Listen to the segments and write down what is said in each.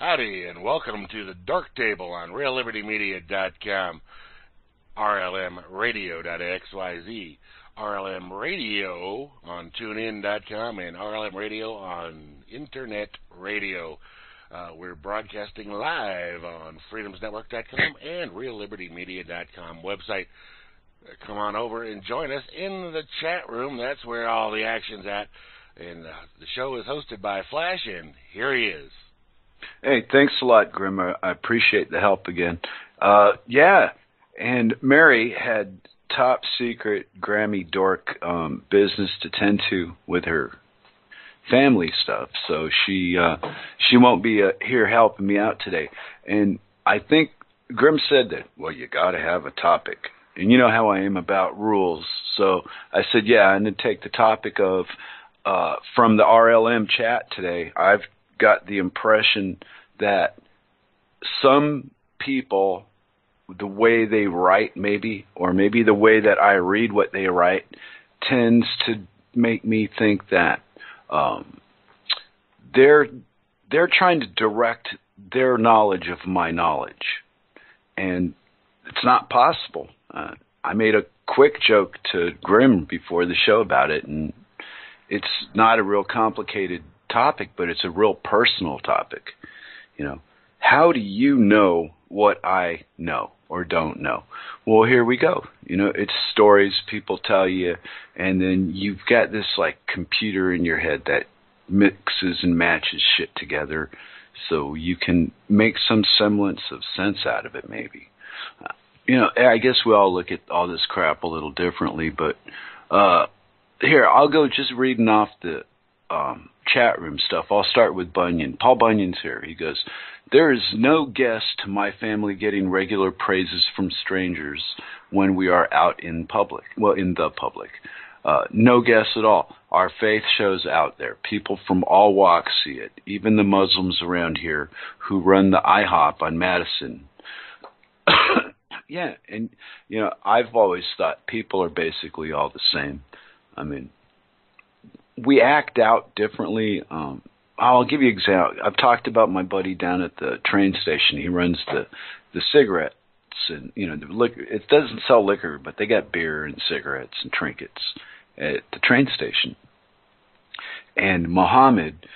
Howdy, and welcome to the Dork Table on RealLibertyMedia.com, RLMRadio.xyz, RLM Radio on TuneIn.com, and RLM Radio on Internet Radio. Uh, we're broadcasting live on FreedomsNetwork.com and RealLibertyMedia.com website. Uh, come on over and join us in the chat room. That's where all the action's at. And uh, the show is hosted by Flash, and here he is. Hey, thanks a lot, Grim. I appreciate the help again. Uh, yeah, and Mary had top secret Grammy dork um, business to tend to with her family stuff, so she uh, she won't be uh, here helping me out today. And I think Grim said that. Well, you got to have a topic, and you know how I am about rules. So I said, yeah, I'm to take the topic of uh, from the RLM chat today. I've got the impression that some people, the way they write, maybe, or maybe the way that I read what they write, tends to make me think that um, they're they're trying to direct their knowledge of my knowledge, and it's not possible. Uh, I made a quick joke to Grim before the show about it, and it's not a real complicated topic, but it's a real personal topic. You know, how do you know what I know or don't know? Well, here we go. You know, it's stories people tell you, and then you've got this like computer in your head that mixes and matches shit together so you can make some semblance of sense out of it, maybe. You know, I guess we all look at all this crap a little differently, but uh, here, I'll go just reading off the um, chat room stuff. I'll start with Bunyan. Paul Bunyan's here. He goes, There is no guess to my family getting regular praises from strangers when we are out in public. Well, in the public. Uh, no guess at all. Our faith shows out there. People from all walks see it. Even the Muslims around here who run the IHOP on Madison. yeah, and you know, I've always thought people are basically all the same. I mean, we act out differently. Um, I'll give you an example. I've talked about my buddy down at the train station. He runs the the cigarettes and you know the liquor. It doesn't sell liquor, but they got beer and cigarettes and trinkets at the train station. And Mohammed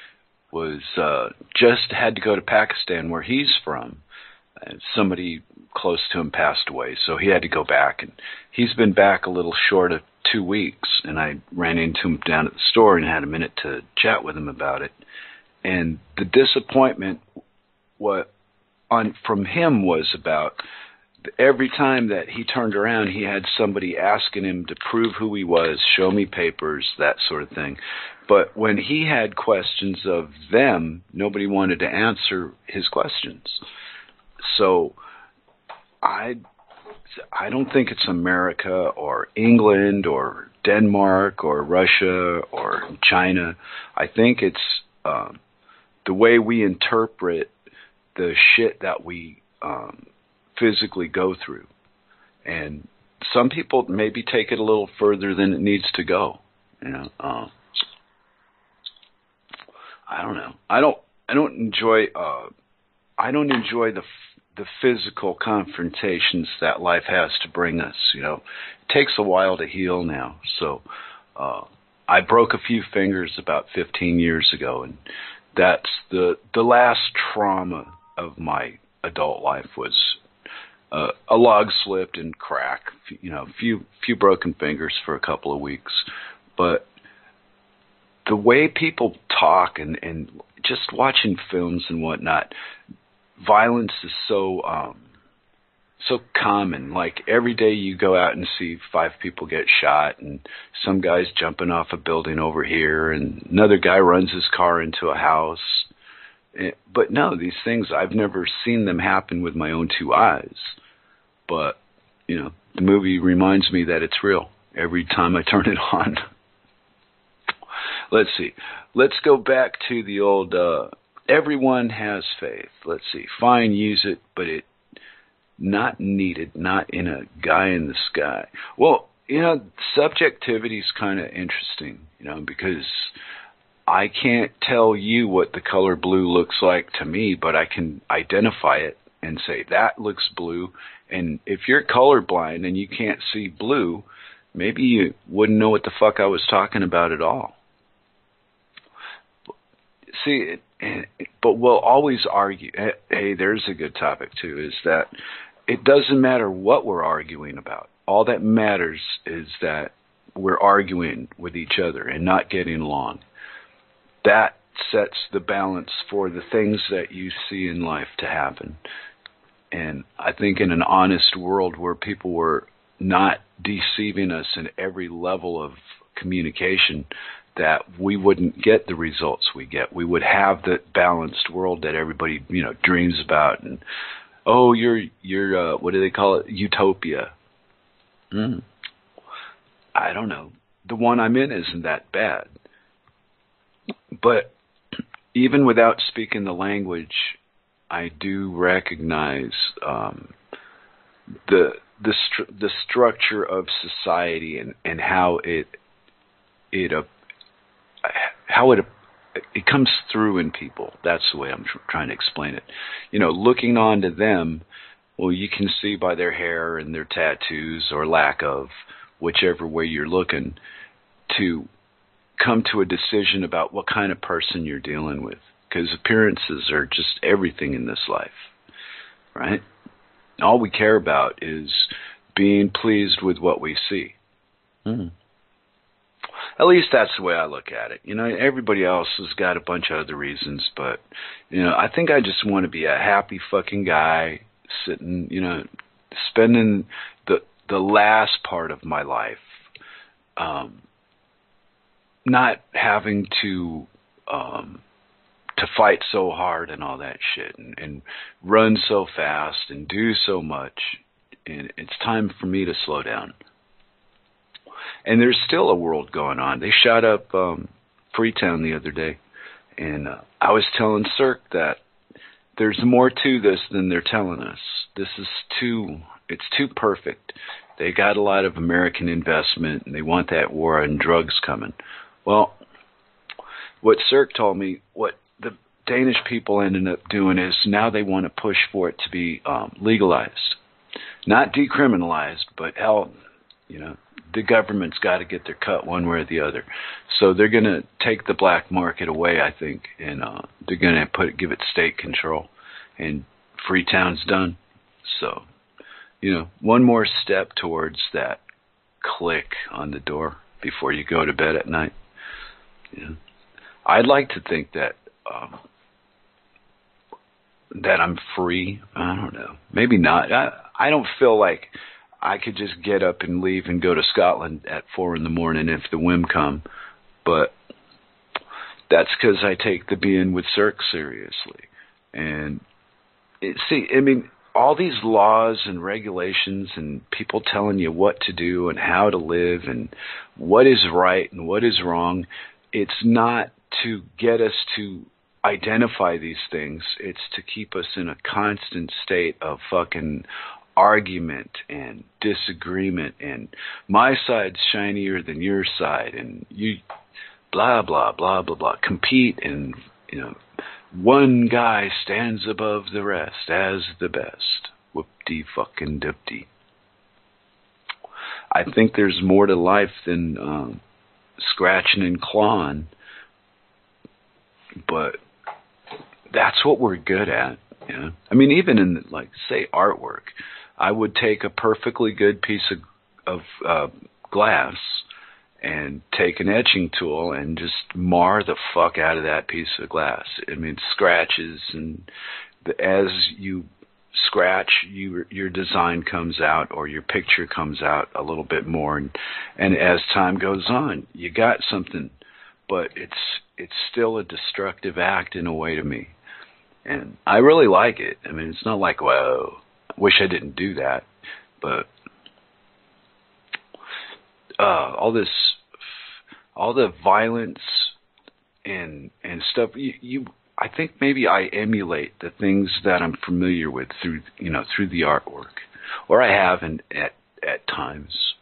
was uh, just had to go to Pakistan, where he's from. Somebody close to him passed away, so he had to go back, and he's been back a little short of two weeks, and I ran into him down at the store and had a minute to chat with him about it. And the disappointment what on from him was about every time that he turned around, he had somebody asking him to prove who he was, show me papers, that sort of thing. But when he had questions of them, nobody wanted to answer his questions. So I I don't think it's America or England or Denmark or Russia or China. I think it's um, the way we interpret the shit that we um, physically go through. And some people maybe take it a little further than it needs to go. You know, uh, I don't know. I don't. I don't enjoy. Uh, I don't enjoy the the physical confrontations that life has to bring us. You know, it takes a while to heal now. So, uh, I broke a few fingers about 15 years ago, and that's the the last trauma of my adult life was uh, a log slipped and crack. You know, few few broken fingers for a couple of weeks, but the way people talk and and just watching films and whatnot, violence is so um so common. Like every day you go out and see five people get shot and some guy's jumping off a building over here and another guy runs his car into a house. Eh, but no, these things I've never seen them happen with my own two eyes. But, you know, the movie reminds me that it's real every time I turn it on. Let's see. Let's go back to the old uh everyone has faith. Let's see. Fine, use it, but it not needed, not in a guy in the sky. Well, you know, subjectivity is kind of interesting, you know, because I can't tell you what the color blue looks like to me, but I can identify it and say that looks blue. And if you're colorblind and you can't see blue, maybe you wouldn't know what the fuck I was talking about at all. See, but we'll always argue. Eh, hey, there's a good topic too. Is that it doesn't matter what we're arguing about. All that matters is that we're arguing with each other and not getting along. That sets the balance for the things that you see in life to happen. And I think in an honest world where people were not deceiving us in every level of communication, that we wouldn't get the results we get. We would have the balanced world that everybody, you know, dreams about and oh, you're you're uh, what do they call it? Utopia. Mm. I don't know. The one I'm in isn't that bad. But even without speaking the language, I do recognize um, the the stru- the structure of society and, and how it it uh, how it it comes through in people. That's the way I'm tr- trying to explain it. You know, looking on to them, well, you can see by their hair and their tattoos or lack of, whichever way you're looking, to come to a decision about what kind of person you're dealing with. Because appearances are just everything in this life, right? All we care about is being pleased with what we see. Mm. At least that's the way I look at it. You know, everybody else has got a bunch of other reasons, but you know, I think I just want to be a happy fucking guy sitting, you know, spending the the last part of my life um not having to um to fight so hard and all that shit and, and run so fast and do so much and it's time for me to slow down and there's still a world going on. They shot up um, Freetown the other day, and uh, I was telling Cirque that there's more to this than they're telling us. This is too it's too perfect. They got a lot of American investment, and they want that war on drugs coming. Well, what Cirque told me, what the Danish people ended up doing is now they want to push for it to be um, legalized, not decriminalized, but hell, you know, the government's got to get their cut one way or the other. So they're going to take the black market away, I think, and uh, they're going to put give it state control, and Freetown's done. So, you know, one more step towards that click on the door before you go to bed at night. Yeah. I'd like to think that um, that I'm free. I don't know. Maybe not. I I don't feel like I could just get up and leave and go to Scotland at four in the morning if the whim come, but that's because I take the being with Cirque seriously. And it, see, I mean, all these laws and regulations and people telling you what to do and how to live and what is right and what is wrong, it's not to get us to identify these things. It's to keep us in a constant state of fucking argument and disagreement and my side's shinier than your side and you blah blah blah blah blah compete and you know one guy stands above the rest as the best whoop-de fucking dip-de I think there's more to life than um, scratching and clawing but that's what we're good at you know? I mean, even in like say artwork, I would take a perfectly good piece of, of uh, glass and take an etching tool and just mar the fuck out of that piece of glass. I mean, scratches and the, as you scratch, you, your design comes out or your picture comes out a little bit more, and, and as time goes on, you got something, but it's it's still a destructive act in a way to me, and I really like it. I mean, it's not like whoa Wish I didn't do that, but uh, all this, all the violence and and stuff. You, you, I think maybe I emulate the things that I'm familiar with through you know through the artwork, or I have in, at at times.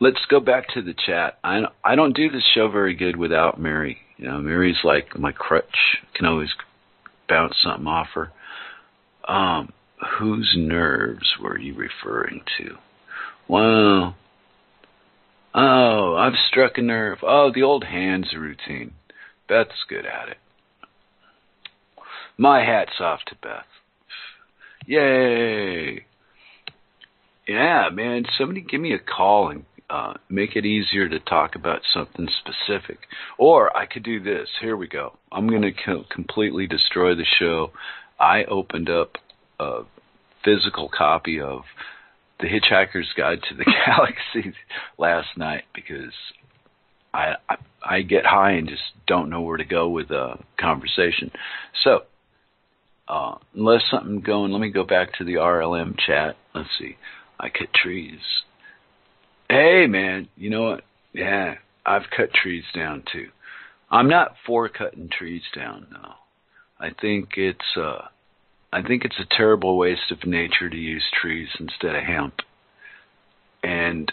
let's go back to the chat. I I don't do this show very good without Mary. You know, Mary's like my crutch. Can always bounce something off her. Um, whose nerves were you referring to? Well, oh, I've struck a nerve. Oh, the old hands routine. Beth's good at it. My hat's off to Beth. Yay! Yeah, man, somebody give me a call and uh, make it easier to talk about something specific. Or I could do this. Here we go. I'm going to co- completely destroy the show. I opened up a physical copy of The Hitchhiker's Guide to the Galaxy last night because I, I I get high and just don't know where to go with a conversation. So, uh, unless something going, let me go back to the RLM chat. Let's see. I cut trees. Hey, man, you know what? Yeah, I've cut trees down too. I'm not for cutting trees down, though. I think it's uh, I think it's a terrible waste of nature to use trees instead of hemp. And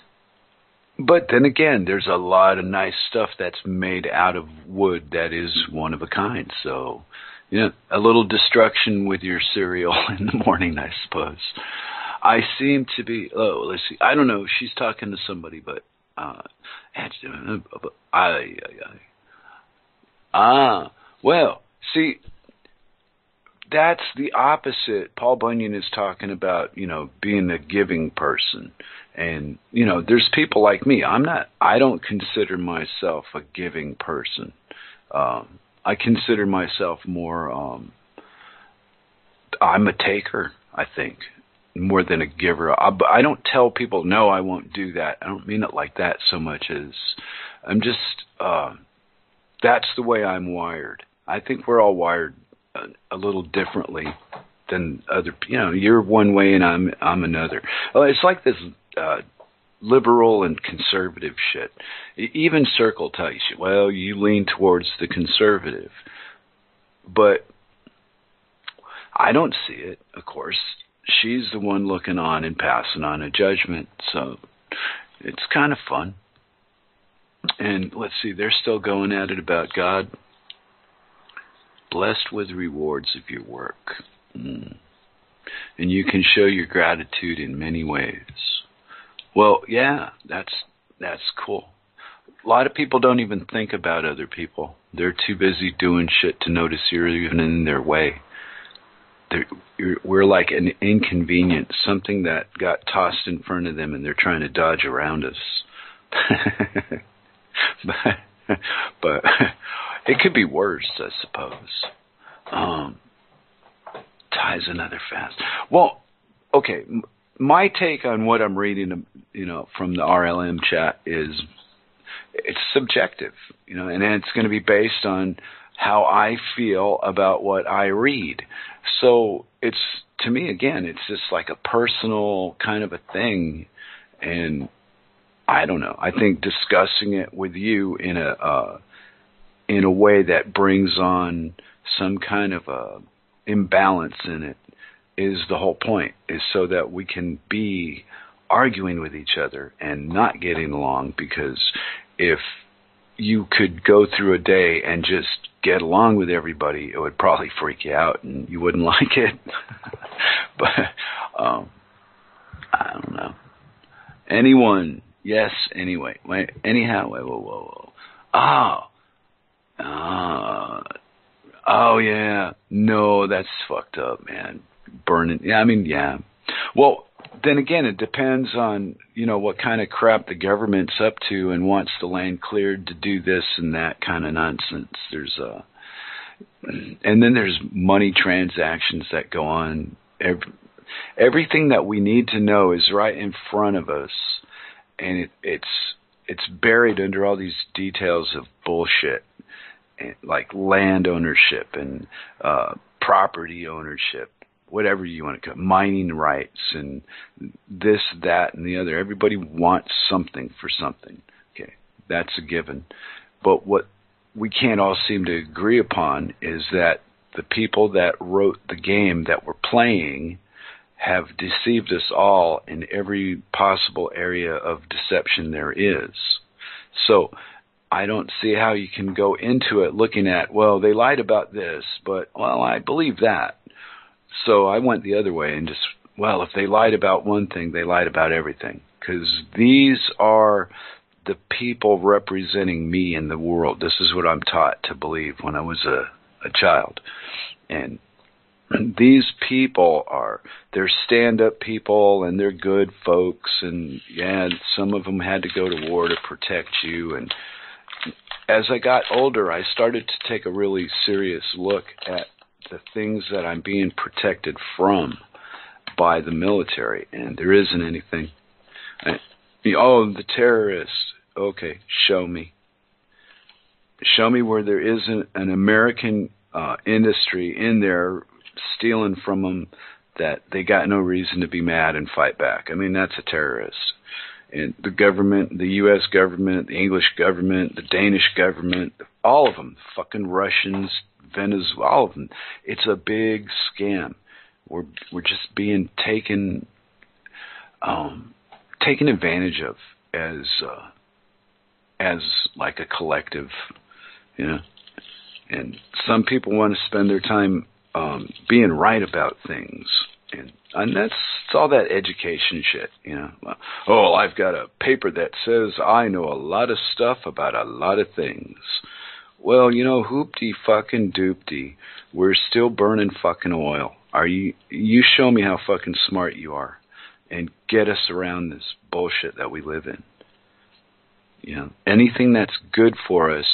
but then again, there's a lot of nice stuff that's made out of wood that is one of a kind. So, you know, a little destruction with your cereal in the morning, I suppose. I seem to be. Oh, let's see. I don't know. She's talking to somebody, but uh, I, I, I, ah, well, see, that's the opposite. Paul Bunyan is talking about, you know, being a giving person. And, you know, there's people like me. I'm not, I don't consider myself a giving person. Um, I consider myself more, um, I'm a taker, I think more than a giver. I, I don't tell people no, I won't do that. I don't mean it like that so much as I'm just uh, that's the way I'm wired. I think we're all wired a, little differently than other. You know, you're one way and I'm I'm another. It's like this. Uh, liberal and conservative shit. Even Circle tells you, well, you lean towards the conservative. But I don't see it, of course she's the one looking on and passing on a judgment. So it's kind of fun. And let's see, they're still going at it about God. Blessed with rewards of your work. Mm. And you can show your gratitude in many ways. Well, yeah, that's that's cool. A lot of people don't even think about other people. They're too busy doing shit to notice you're even in their way we're like an inconvenience, something that got tossed in front of them, and they're trying to dodge around us. but, but it could be worse, I suppose. Um, ties another fast. Well, okay. My take on what I'm reading, you know, from the RLM chat is it's subjective, you know, and it's going to be based on how I feel about what I read. So it's to me again, it's just like a personal kind of a thing, and I don't know. I think discussing it with you in a uh, in a way that brings on some kind of a imbalance in it is the whole point. Is so that we can be arguing with each other and not getting along because if you could go through a day and just get along with everybody, it would probably freak you out and you wouldn't like it. but um I don't know. Anyone? Yes. Anyway. Wait. Anyhow. Wait. Whoa. Whoa. Whoa. Oh. Uh, oh yeah. No, that's fucked up, man. Burning. Yeah. I mean, yeah. Well, then again, it depends on you know what kind of crap the government's up to and wants the land cleared to do this and that kind of nonsense. There's a, uh, and then there's money transactions that go on. Every, everything that we need to know is right in front of us, and it, it's it's buried under all these details of bullshit, like land ownership and uh, property ownership whatever you want to call it, mining rights and this, that, and the other. Everybody wants something for something. Okay, that's a given. But what we can't all seem to agree upon is that the people that wrote the game that we're playing have deceived us all in every possible area of deception there is. So I don't see how you can go into it looking at, well, they lied about this, but, well, I believe that. So I went the other way and just, well, if they lied about one thing, they lied about everything. Because these are the people representing me in the world. This is what I'm taught to believe when I was a, a child. And these people are they're stand up people and they're good folks and yeah some of them had to go to war to protect you and as I got older I started to take a really serious look at the things that I'm being protected from by the military and there isn't anything I, oh the terrorists okay show me show me where there isn't an American uh, industry in there stealing from them that they got no reason to be mad and fight back. I mean, that's a terrorist. And the government, the U.S. government, the English government, the Danish government, all of them, fucking Russians, Venezuela, all of them. It's a big scam. We're we're just being taken, um, taken advantage of as uh, as like a collective, you know. And some people want to spend their time um, being right about things, and and that's it's all that education shit, you know. Oh, I've got a paper that says I know a lot of stuff about a lot of things. Well, you know, hoopty fucking doopty, we're still burning fucking oil. Are you? You show me how fucking smart you are, and get us around this bullshit that we live in. You know, anything that's good for us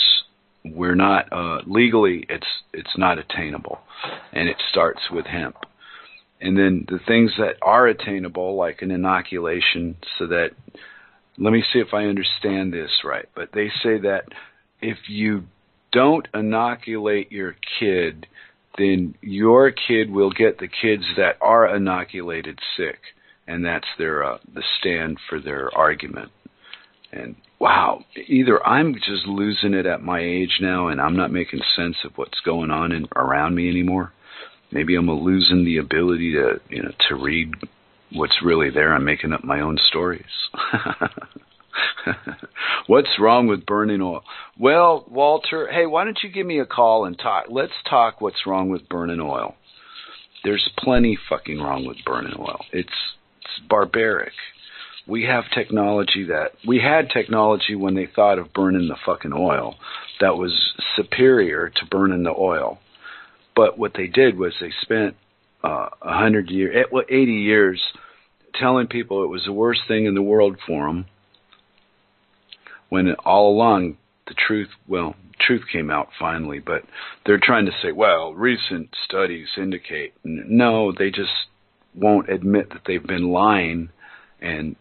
we're not uh, legally it's it's not attainable, and it starts with hemp. And then the things that are attainable, like an inoculation, so that let me see if I understand this right. But they say that if you don't inoculate your kid, then your kid will get the kids that are inoculated sick, and that's their uh, the stand for their argument. And wow, either I'm just losing it at my age now and I'm not making sense of what's going on in, around me anymore. Maybe I'm losing the ability to, you know, to read what's really there. I'm making up my own stories. what's wrong with burning oil? Well, Walter, hey, why don't you give me a call and talk? Let's talk what's wrong with burning oil. There's plenty fucking wrong with burning oil. It's it's barbaric we have technology that we had technology when they thought of burning the fucking oil that was superior to burning the oil. But what they did was they spent uh, a uh, hundred years, eh, eighty years, telling people it was the worst thing in the world for them. When all along the truth, well, truth came out finally, but they're trying to say, well, recent studies indicate. No, they just won't admit that they've been lying and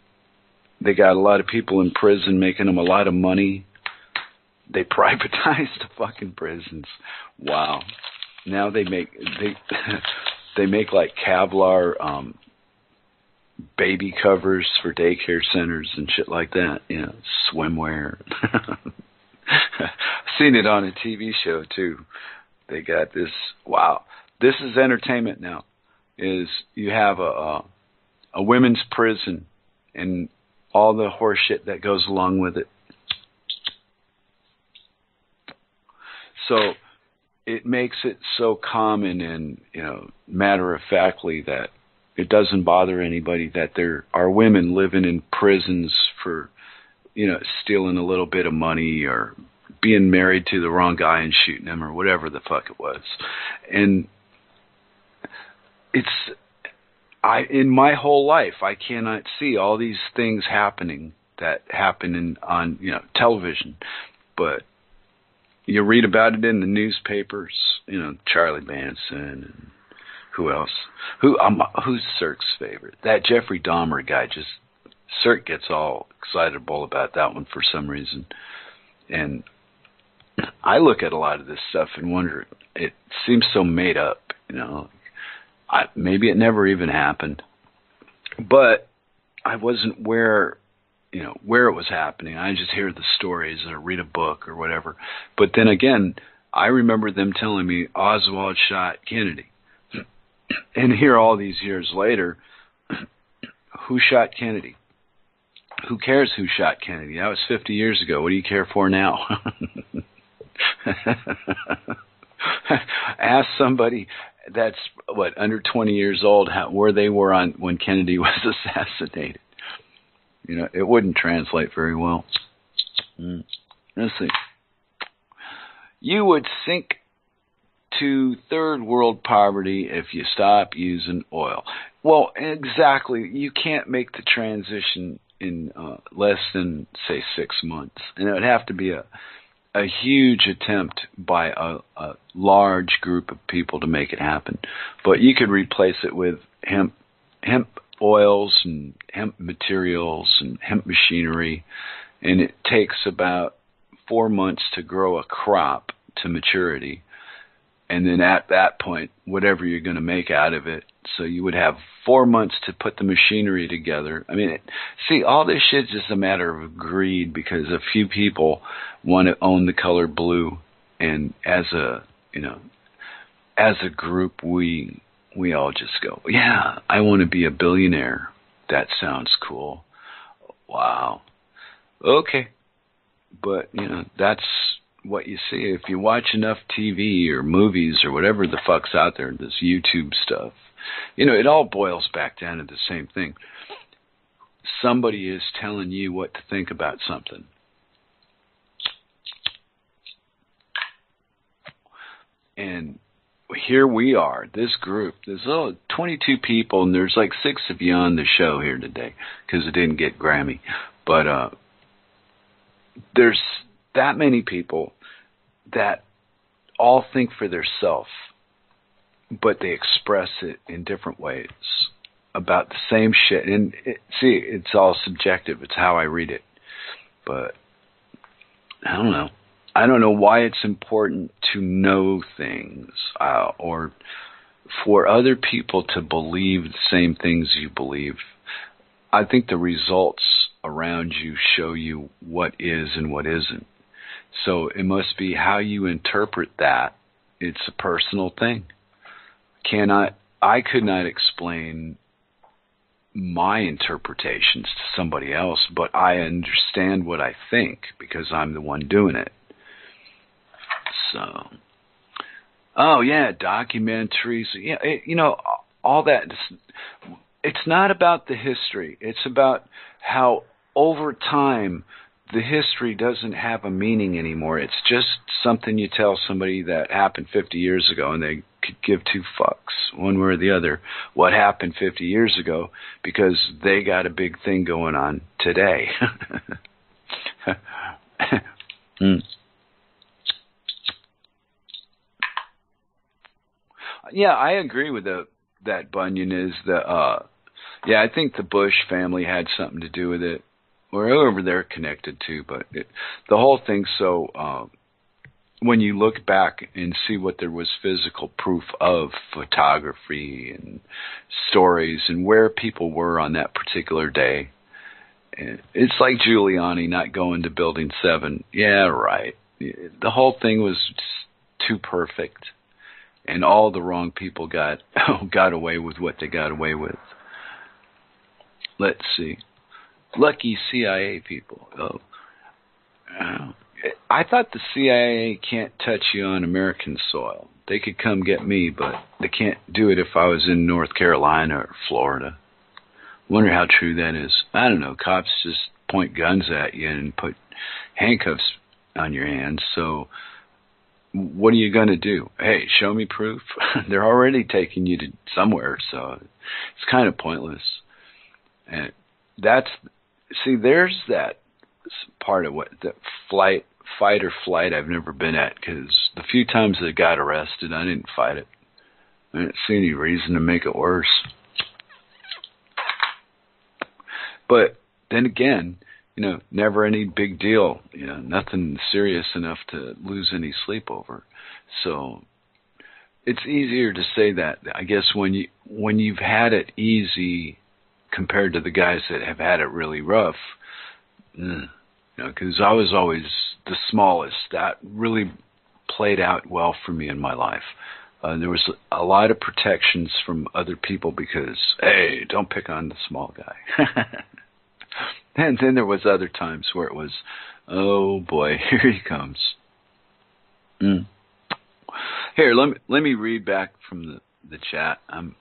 they got a lot of people in prison making them a lot of money. They privatized the fucking prisons. Wow. Now they make they they make like Kevlar um baby covers for daycare centers and shit like that. You know, swimwear. Seen it on a TV show too. They got this. Wow, this is entertainment now. Is you have a a, a women's prison, and all the horseshit that goes along with it. So it makes it so common and you know matter of factly that it doesn't bother anybody that there are women living in prisons for you know stealing a little bit of money or being married to the wrong guy and shooting him or whatever the fuck it was. And it's I in my whole life I cannot see all these things happening that happen in on you know television, but you read about it in the newspapers. You know Charlie Manson and who else? Who um, who's Cirque's favorite? That Jeffrey Dahmer guy. Just Cirque gets all excitable about that one for some reason, and I look at a lot of this stuff and wonder. It seems so made up. You know, I, maybe it never even happened, but I wasn't where you know where it was happening. I just hear the stories or read a book or whatever. But then again, I remember them telling me Oswald shot Kennedy, and here all these years later, who shot Kennedy? Who cares who shot Kennedy? That was 50 years ago. What do you care for now? Ask somebody that's what under 20 years old how, where they were on when Kennedy was assassinated. You know, it wouldn't translate very well. Mm. Let's see. You would sink to third world poverty if you stop using oil. Well, exactly. You can't make the transition in uh, less than say six months, and it would have to be a a huge attempt by a, a large group of people to make it happen. But you could replace it with hemp hemp oils and hemp materials and hemp machinery, and it takes about four months to grow a crop to maturity. And then at that point, whatever you're going to make out of it, so you would have four months to put the machinery together. I mean, it, see, all this shit's just a matter of greed because a few people want to own the color blue, and as a you know, as a group, we we all just go, yeah, I want to be a billionaire. That sounds cool. Wow. Okay. But, you know, that's what you see. If you watch enough TV or movies or whatever the fuck's out there, this YouTube stuff, you know, it all boils back down to the same thing. Somebody is telling you what to think about something. And here we are, this group. There's oh, 22 people, and there's like six of you on the show here today because it didn't get Grammy. But uh, there's that many people that all think for themselves, but they express it in different ways about the same shit. And it, see, it's all subjective. It's how I read it. But I don't know. I don't know why it's important to know things uh, or for other people to believe the same things you believe. I think the results around you show you what is and what isn't. So it must be how you interpret that. It's a personal thing. Cannot I could not explain my interpretations to somebody else, but I understand what I think because I'm the one doing it. So, oh yeah, documentaries. Yeah, it, you know, all that. It's not about the history. It's about how over time the history doesn't have a meaning anymore. It's just something you tell somebody that happened 50 years ago, and they could give two fucks one way or the other what happened 50 years ago because they got a big thing going on today. mm. Yeah, I agree with the that Bunyan is the uh yeah, I think the Bush family had something to do with it or whoever they're connected to, but it, the whole thing's so uh, when you look back and see what there was physical proof of photography and stories and where people were on that particular day. It's like Giuliani not going to Building 7. Yeah, right. The whole thing was too perfect and all the wrong people got got away with what they got away with. Let's see. Lucky CIA people. Oh. Uh, I thought the CIA can't touch you on American soil. They could come get me, but they can't do it if I was in North Carolina or Florida. Wonder how true that is. I don't know. Cops just point guns at you and put handcuffs on your hands. So what are you going to do? Hey, show me proof. They're already taking you to somewhere, so it's kind of pointless. And that's see, there's that part of what the flight, fight or flight. I've never been at because the few times I got arrested, I didn't fight it. I didn't see any reason to make it worse. But then again, you know, never any big deal, you know, nothing serious enough to lose any sleep over. So it's easier to say that I guess when you when you've had it easy compared to the guys that have had it really rough. Mm, you know, because I was always the smallest. That really played out well for me in my life. uh, there was a lot of protections from other people because hey, don't pick on the small guy. and then there was other times where it was, oh boy, here he comes. Mm. Here, let me let me read back from the the chat. I'm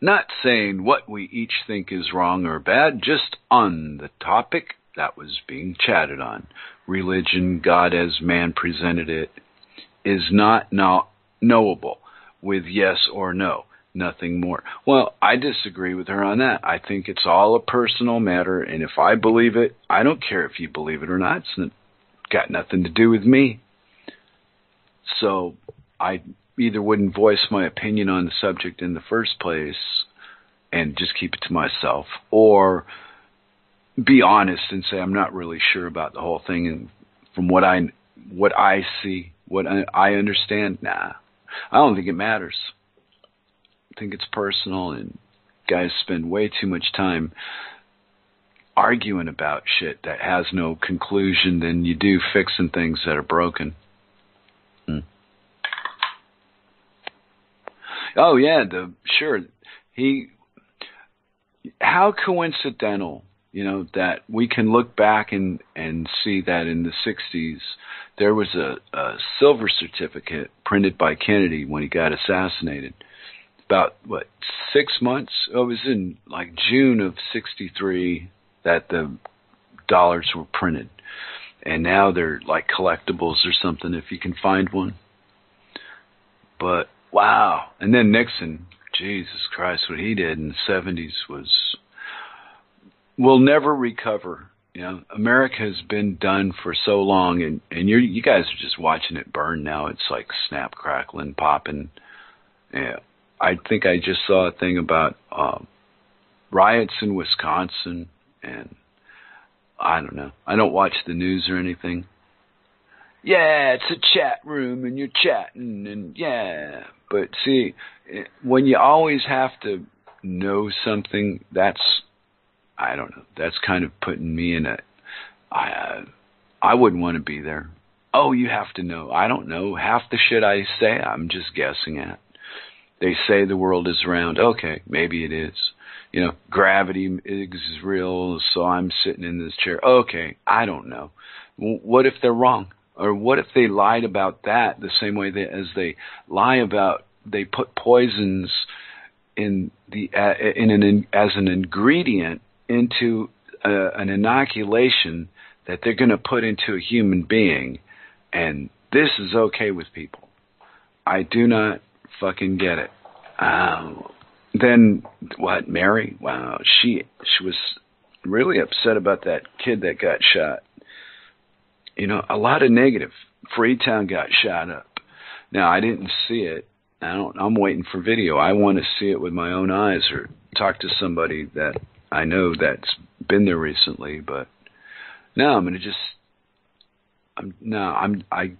not saying what we each think is wrong or bad, just on the topic that was being chatted on. Religion, God as man presented it, is not now knowable with yes or no, nothing more. Well, I disagree with her on that. I think it's all a personal matter, and if I believe it, I don't care if you believe it or not. It's got nothing to do with me. So I either wouldn't voice my opinion on the subject in the first place and just keep it to myself, or be honest and say I'm not really sure about the whole thing, and from what I what I see, what I, understand, nah, I don't think it matters. Think it's personal, and guys spend way too much time arguing about shit that has no conclusion than you do fixing things that are broken. Hmm. Oh yeah, the sure he. How coincidental, you know, that we can look back and and see that in the '60s there was a, a silver certificate printed by Kennedy when he got assassinated. About what six months? Oh, it was in like June of '63 that the dollars were printed, and now they're like collectibles or something if you can find one. But Wow. And then Nixon, Jesus Christ, what he did in the 70s was will never recover. You know, America has been done for so long, and and you you guys are just watching it burn now. It's like snap, crackling, popping. Yeah, I think I just saw a thing about um, riots in Wisconsin, and I don't know. I don't watch the news or anything. Yeah, it's a chat room, and you're chatting, and yeah, but see, when you always have to know something, that's I don't know. That's kind of putting me in a. I uh, I wouldn't want to be there. Oh, you have to know. I don't know half the shit I say. I'm just guessing at. They say the world is round. Okay, maybe it is. You know, gravity is real, so I'm sitting in this chair. Okay, I don't know. What if they're wrong? Or what if they lied about that the same way that as they lie about they put poisons in the uh, in an as an ingredient into uh, an inoculation that they're going to put into a human being, and this is okay with people. I do not fucking get it. Um, then what? Mary? Wow, she she was really upset about that kid that got shot you know, a lot of negative. Freetown got shot up. Now I didn't see it. I don't. I'm waiting for video. I want to see it with my own eyes or talk to somebody that I know that's been there recently. But no, I'm gonna just. I'm no. I'm I.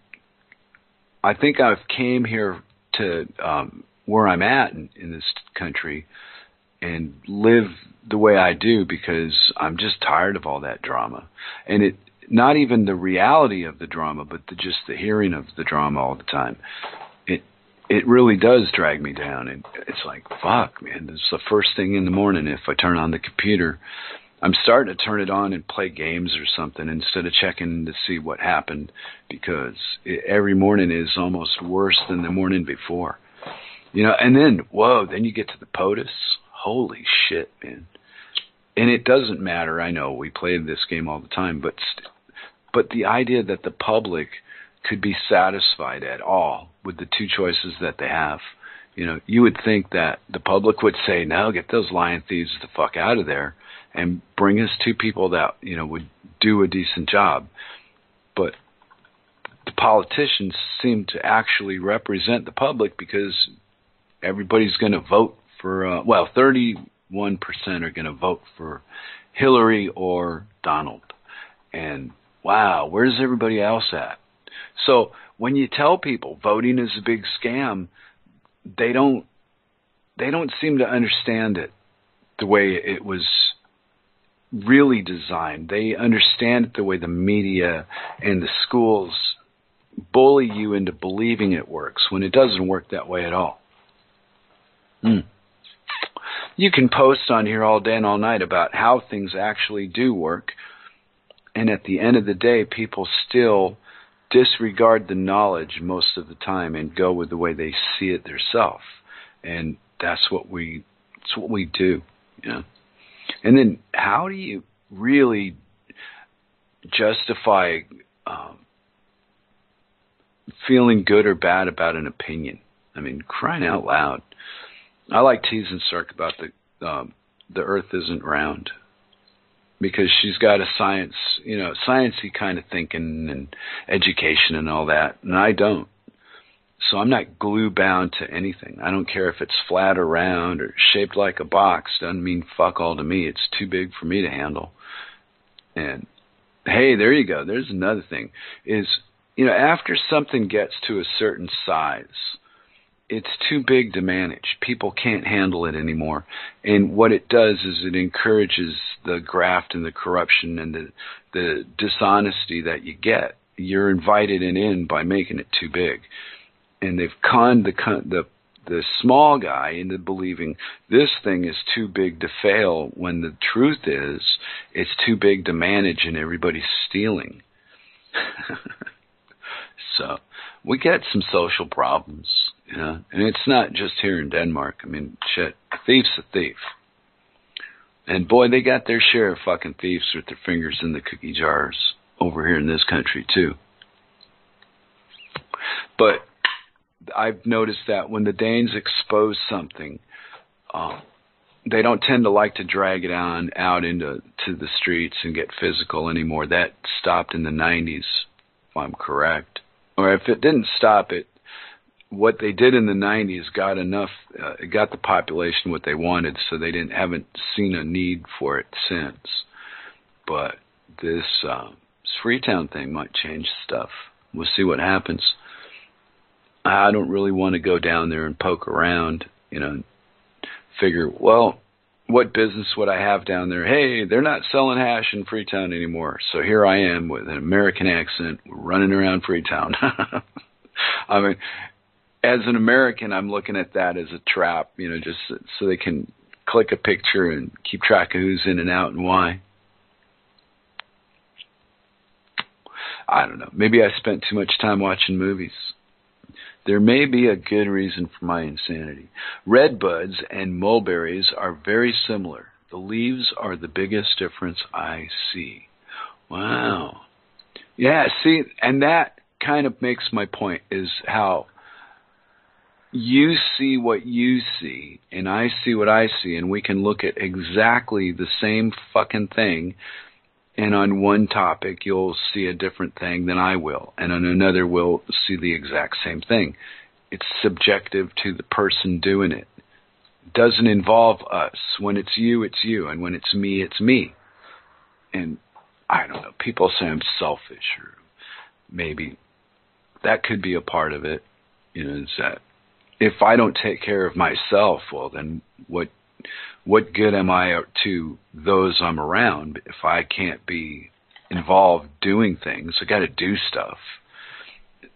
I think I've came here to um, where I'm at in, in this country and live the way I do because I'm just tired of all that drama. And it not even the reality of the drama, but the, just the hearing of the drama all the time. It it really does drag me down, and it's like fuck, man. Is the first thing in the morning. If I turn on the computer, I'm starting to turn it on and play games or something instead of checking to see what happened, because it, every morning is almost worse than the morning before. You know, and then whoa, then you get to the POTUS. Holy shit, man and it doesn't matter. I know we play this game all the time, but st- but the idea that the public could be satisfied at all with the two choices that they have, you know, you would think that the public would say, "No, get those lion thieves the fuck out of there," and bring us two people that you know would do a decent job. But the politicians seem to actually represent the public because everybody's going to vote for uh, well, thirty-one percent are going to vote for Hillary or Donald, and wow, where's everybody else at? So when you tell people voting is a big scam, they don't they don't seem to understand it the way it was really designed. They understand the way the media and the schools bully you into believing it works when it doesn't work that way at all. Mm. You can post on here all day and all night about how things actually do work, and at the end of the day, people still disregard the knowledge most of the time and go with the way they see it themselves. And that's what we that's what we do. You know? And then how do you really justify um, feeling good or bad about an opinion? I mean, crying out loud. I like teasing Cirque about the um, the Earth isn't round because she's got a science, you know, sciencey kind of thinking and education and all that, and I don't. So I'm not glue bound to anything. I don't care if it's flat or round or shaped like a box. Doesn't mean fuck all to me. It's too big for me to handle. And hey, there you go. There's another thing. Is you know after something gets to a certain size, it's too big to manage. People can't handle it anymore. And what it does is it encourages the graft and the corruption and the the dishonesty that you get. You're invited in in by making it too big and they've conned the the the small guy into believing this thing is too big to fail when the truth is it's too big to manage and everybody's stealing. so we get some social problems, you know, and it's not just here in Denmark. I mean, shit, a thief's a thief. And boy, they got their share of fucking thieves with their fingers in the cookie jars over here in this country too. But I've noticed that when the Danes expose something, um, they don't tend to like to drag it on out into to the streets and get physical anymore. That stopped in the 90s, if I'm correct. Or if it didn't stop it, what they did in the 90s got enough, uh, it got the population what they wanted, so they didn't haven't seen a need for it since. But this, uh, Freetown thing might change stuff. We'll see what happens. I don't really want to go down there and poke around, you know, figure, well, what business would I have down there? Hey, they're not selling hash in Freetown anymore. So here I am with an American accent running around Freetown. I mean, as an American, I'm looking at that as a trap, you know, just so they can click a picture and keep track of who's in and out and why. I don't know. Maybe I spent too much time watching movies. There may be a good reason for my insanity. Red buds and mulberries are very similar. The leaves are the biggest difference I see. Wow. Yeah, see, and that kind of makes my point is how you see what you see and I see what I see and we can look at exactly the same fucking thing and on one topic you'll see a different thing than I will, and on another we'll see the exact same thing. It's subjective to the person doing it. it. Doesn't involve us. When it's you, it's you, and when it's me, it's me. And I don't know. People say I'm selfish, or maybe that could be a part of it. You know, is that if I don't take care of myself, well, then what what good am I to those I'm around if I can't be involved doing things? I got to do stuff.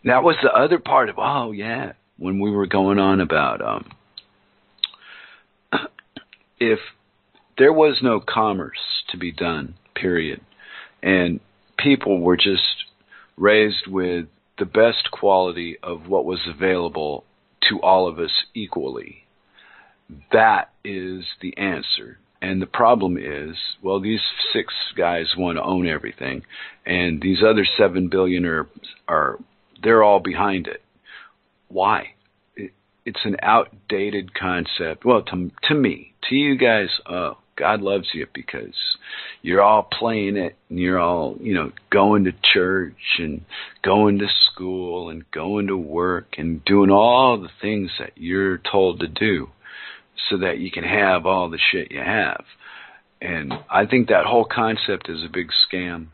That was the other part of oh yeah when we were going on about um if there was no commerce to be done period and people were just raised with the best quality of what was available to all of us equally that is the answer. And the problem is, well, these six guys want to own everything, and these other seven billion are, are they're all behind it. Why? It, it's an outdated concept. Well, to to me, to you guys, oh, God loves you because you're all playing it and you're all, you know, going to church and going to school and going to work and doing all the things that you're told to do so that you can have all the shit you have. And I think that whole concept is a big scam.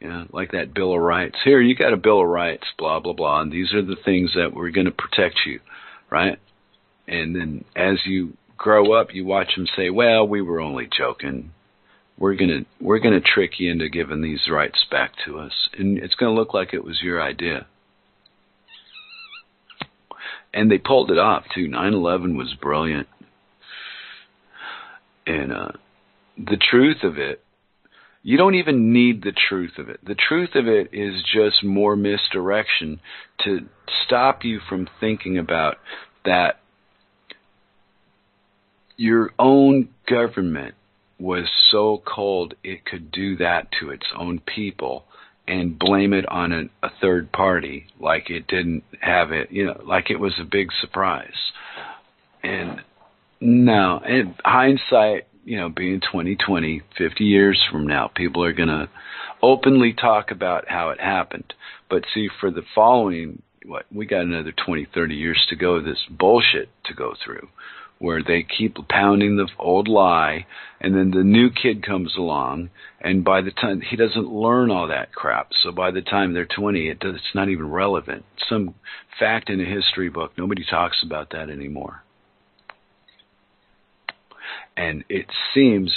Know, like that Bill of Rights. Here, you got a Bill of Rights, blah, blah, blah. And these are the things that we're going to protect you, right? And then as you grow up, you watch them say, well, we were only joking. We're going to, we're going to trick you into giving these rights back to us. And it's going to look like it was your idea. and they pulled it off too. Nine eleven was brilliant, and uh, the truth of it, you don't even need the truth of it. The truth of it is just more misdirection to stop you from thinking about that your own government was so cold it could do that to its own people and blame it on a, a third party like it didn't have it, you know, like it was a big surprise. And no, and hindsight, you know, being 2020, 50 years from now, people are going to openly talk about how it happened. But see, for the following, what, we got another 20, 30 years to go, this bullshit to go through where they keep pounding the old lie and then the new kid comes along and by the time he doesn't learn all that crap. So by the time they're 20 it does, it's not even relevant. Some fact in a history book nobody talks about that anymore and it seems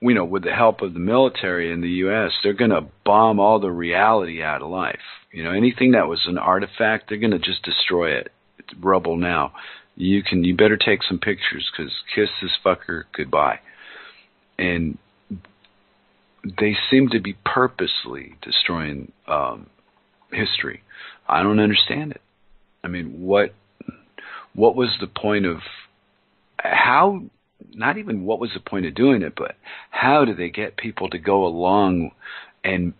you know with the help of the military in the US they're going to bomb all the reality out of life. You know anything that was an artifact they're going to just destroy it. It's rubble now. You can you better take some pictures because kiss this fucker goodbye. And they seem to be purposely destroying um, history. I don't understand it. I mean what what was the point of how not even what was the point of doing it but how do they get people to go along and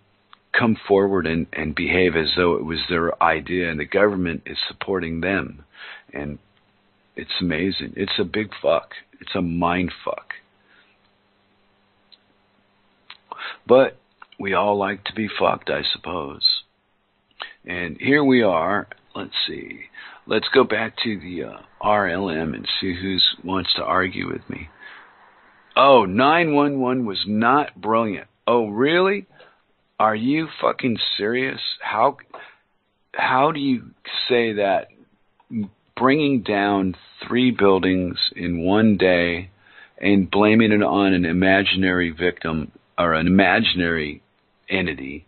come forward and, and behave as though it was their idea and the government is supporting them and it's amazing. It's a big fuck. It's a mind fuck. But we all like to be fucked, I suppose. And here we are. Let's see. Let's go back to the uh, RLM and see who wants to argue with me. Oh, 911 was not brilliant. Oh, really? Are you fucking serious? How how do you say that bringing down three buildings in one day and blaming it on an imaginary victim or an imaginary entity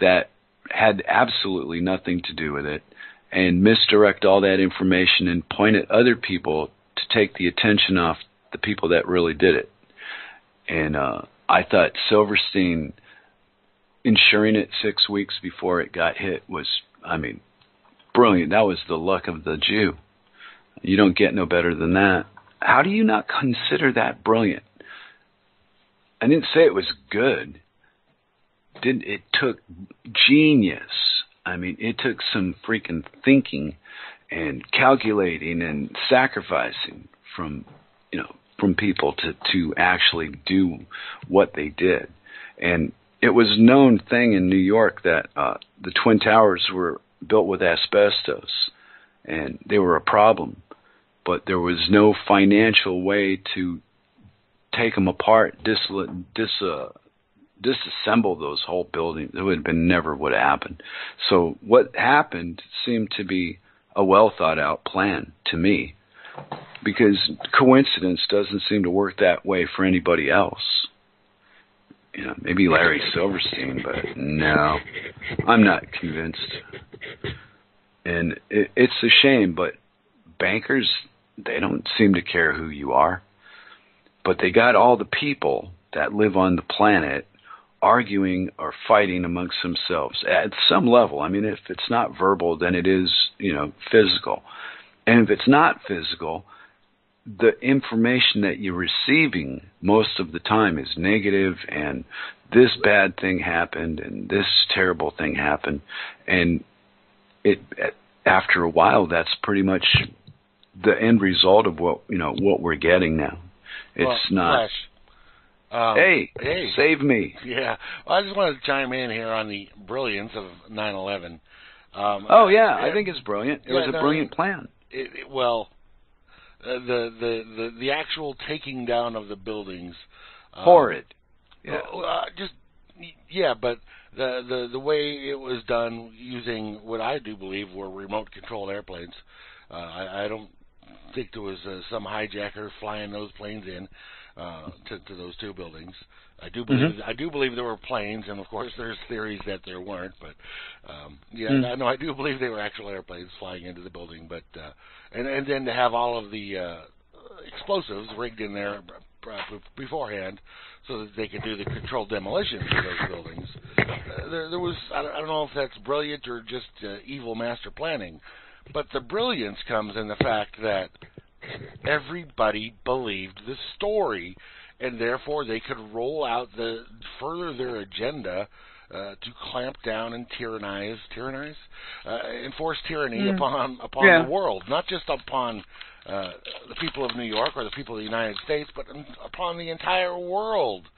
that had absolutely nothing to do with it and misdirect all that information and point at other people to take the attention off the people that really did it. And uh, I thought Silverstein insuring it six weeks before it got hit was, I mean, brilliant. That was the luck of the Jew. You don't get no better than that. How do you not consider that brilliant? I didn't say it was good. Didn't it took genius. I mean, it took some freaking thinking and calculating and sacrificing from, you know, from people to to actually do what they did. And it was known thing in New York that uh, the twin towers were built with asbestos, and they were a problem. But there was no financial way to take them apart, dis, dis, uh, disassemble those whole buildings. It would have been never would have happened. So what happened seemed to be a well thought out plan to me, because coincidence doesn't seem to work that way for anybody else you know, maybe Larry Silverstein, but no, I'm not convinced. And it, it's a shame, but bankers, they don't seem to care who you are. But they got all the people that live on the planet arguing or fighting amongst themselves at some level. I mean, if it's not verbal, then it is, you know, physical. And if it's not physical, the information that you're receiving most of the time is negative and this bad thing happened and this terrible thing happened and it after a while that's pretty much the end result of what you know what we're getting now it's well, not um, hey, hey, save me. Yeah, well, I just wanted to chime in here on the brilliance of 9/11. Um, oh yeah, I think it's brilliant. It yeah, was a no, brilliant plan. It, it, well, uh, the, the the the actual taking down of the buildings. Um, Horrid. Yeah. Uh, just yeah, but the the the way it was done using what I do believe were remote controlled airplanes. Uh, I, I don't think there was uh, some hijacker flying those planes in uh, to, to those two buildings. I do believe Mhm. I do believe there were planes, and of course there's theories that there weren't. But um, yeah, Mm. I know I do believe they were actual airplanes flying into the building. But uh, and and then to have all of the uh, explosives rigged in there uh, beforehand, so that they could do the controlled demolition of those buildings. Uh, there, there was I don't, I don't know if that's brilliant or just uh, evil master planning, but the brilliance comes in the fact that everybody believed the story, and therefore they could roll out the further their agenda. Uh, to clamp down and tyrannize, tyrannize, uh, enforce tyranny Mm. upon upon Yeah. the world, not just upon uh, the people of New York or the people of the United States, but upon the entire world.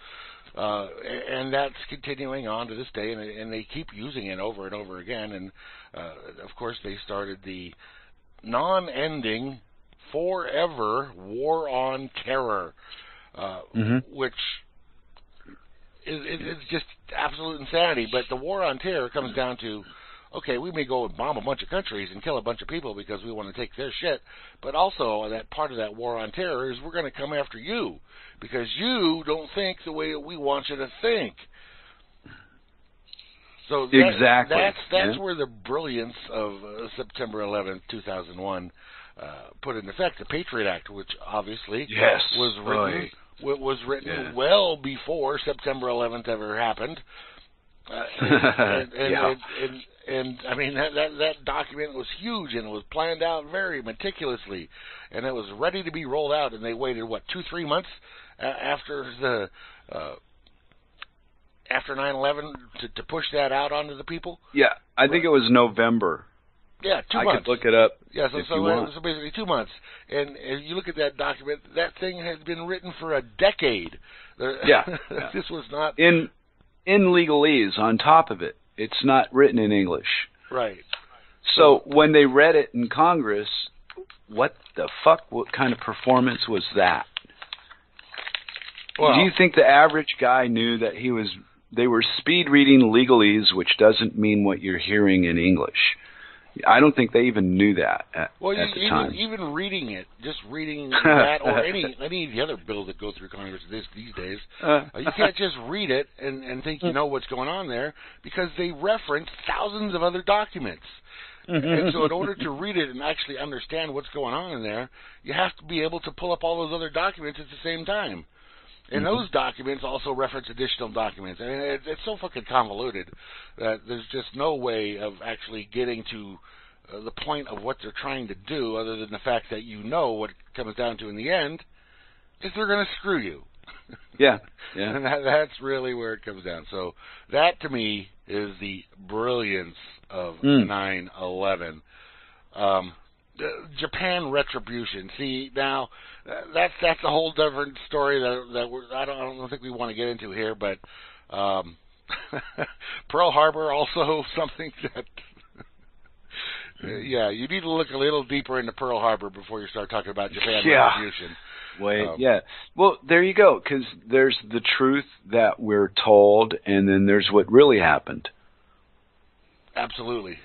Uh, and that's continuing on to this day, and, and they keep using it over and over again. And uh, of course, they started the non-ending, forever war on terror, uh, Mhm. which is, is, is just absolute insanity. But the war on terror comes down to okay, we may go and bomb a bunch of countries and kill a bunch of people because we want to take their shit, but also that part of that war on terror is we're going to come after you because you don't think the way that we want you to think. So that, Exactly, That's that's yeah. where the brilliance of uh, September 11th, 2001, uh, put in effect the Patriot Act, which obviously Yes. was written wa- was written Yeah. well before September 11th ever happened. Uh, and, and, Yeah. and, and, and I mean that, that that document was huge and it was planned out very meticulously, and it was ready to be rolled out. And they waited what two three months after the uh, after 9/11 to, to push that out onto the people. Yeah, I think it was November. Yeah, two I months. I could look it up. Yeah, so so, want. so basically two months, and if you look at that document, that thing has been written for a decade. Yeah, yeah. this was not in in legalese on top of it. It's not written in English. right. So when they read it in Congress, what the fuck? What kind of performance was that? Well, Do you think the average guy knew that he was? They were speed reading legalese, which doesn't mean what you're hearing in English. I don't think they even knew that at, well, at the even time. even reading it, just reading that, or any any of the other bills that go through Congress this these days, Uh, Uh, you can't just read it and, and think you know what's going on there because they reference thousands of other documents. and so, in order to read it and actually understand what's going on in there, you have to be able to pull up all those other documents at the same time. And those documents also reference additional documents. I mean, it, it's so fucking convoluted that there's just no way of actually getting to uh, the point of what they're trying to do, other than the fact that you know what it comes down to in the end is they're going to screw you. yeah, yeah. And that, that's really where it comes down. So that to me is the brilliance of Mm. 9/11. Um, Japan retribution. See now, uh, that's that's a whole different story that that we're, I don't I don't think we want to get into here. But um, Pearl Harbor also something that. uh, yeah, you need to look a little deeper into Pearl Harbor before you start talking about Japan Yeah. retribution. Wait, Um, yeah. Well, there you go. Because there's the truth that we're told, and then there's what really happened. Absolutely.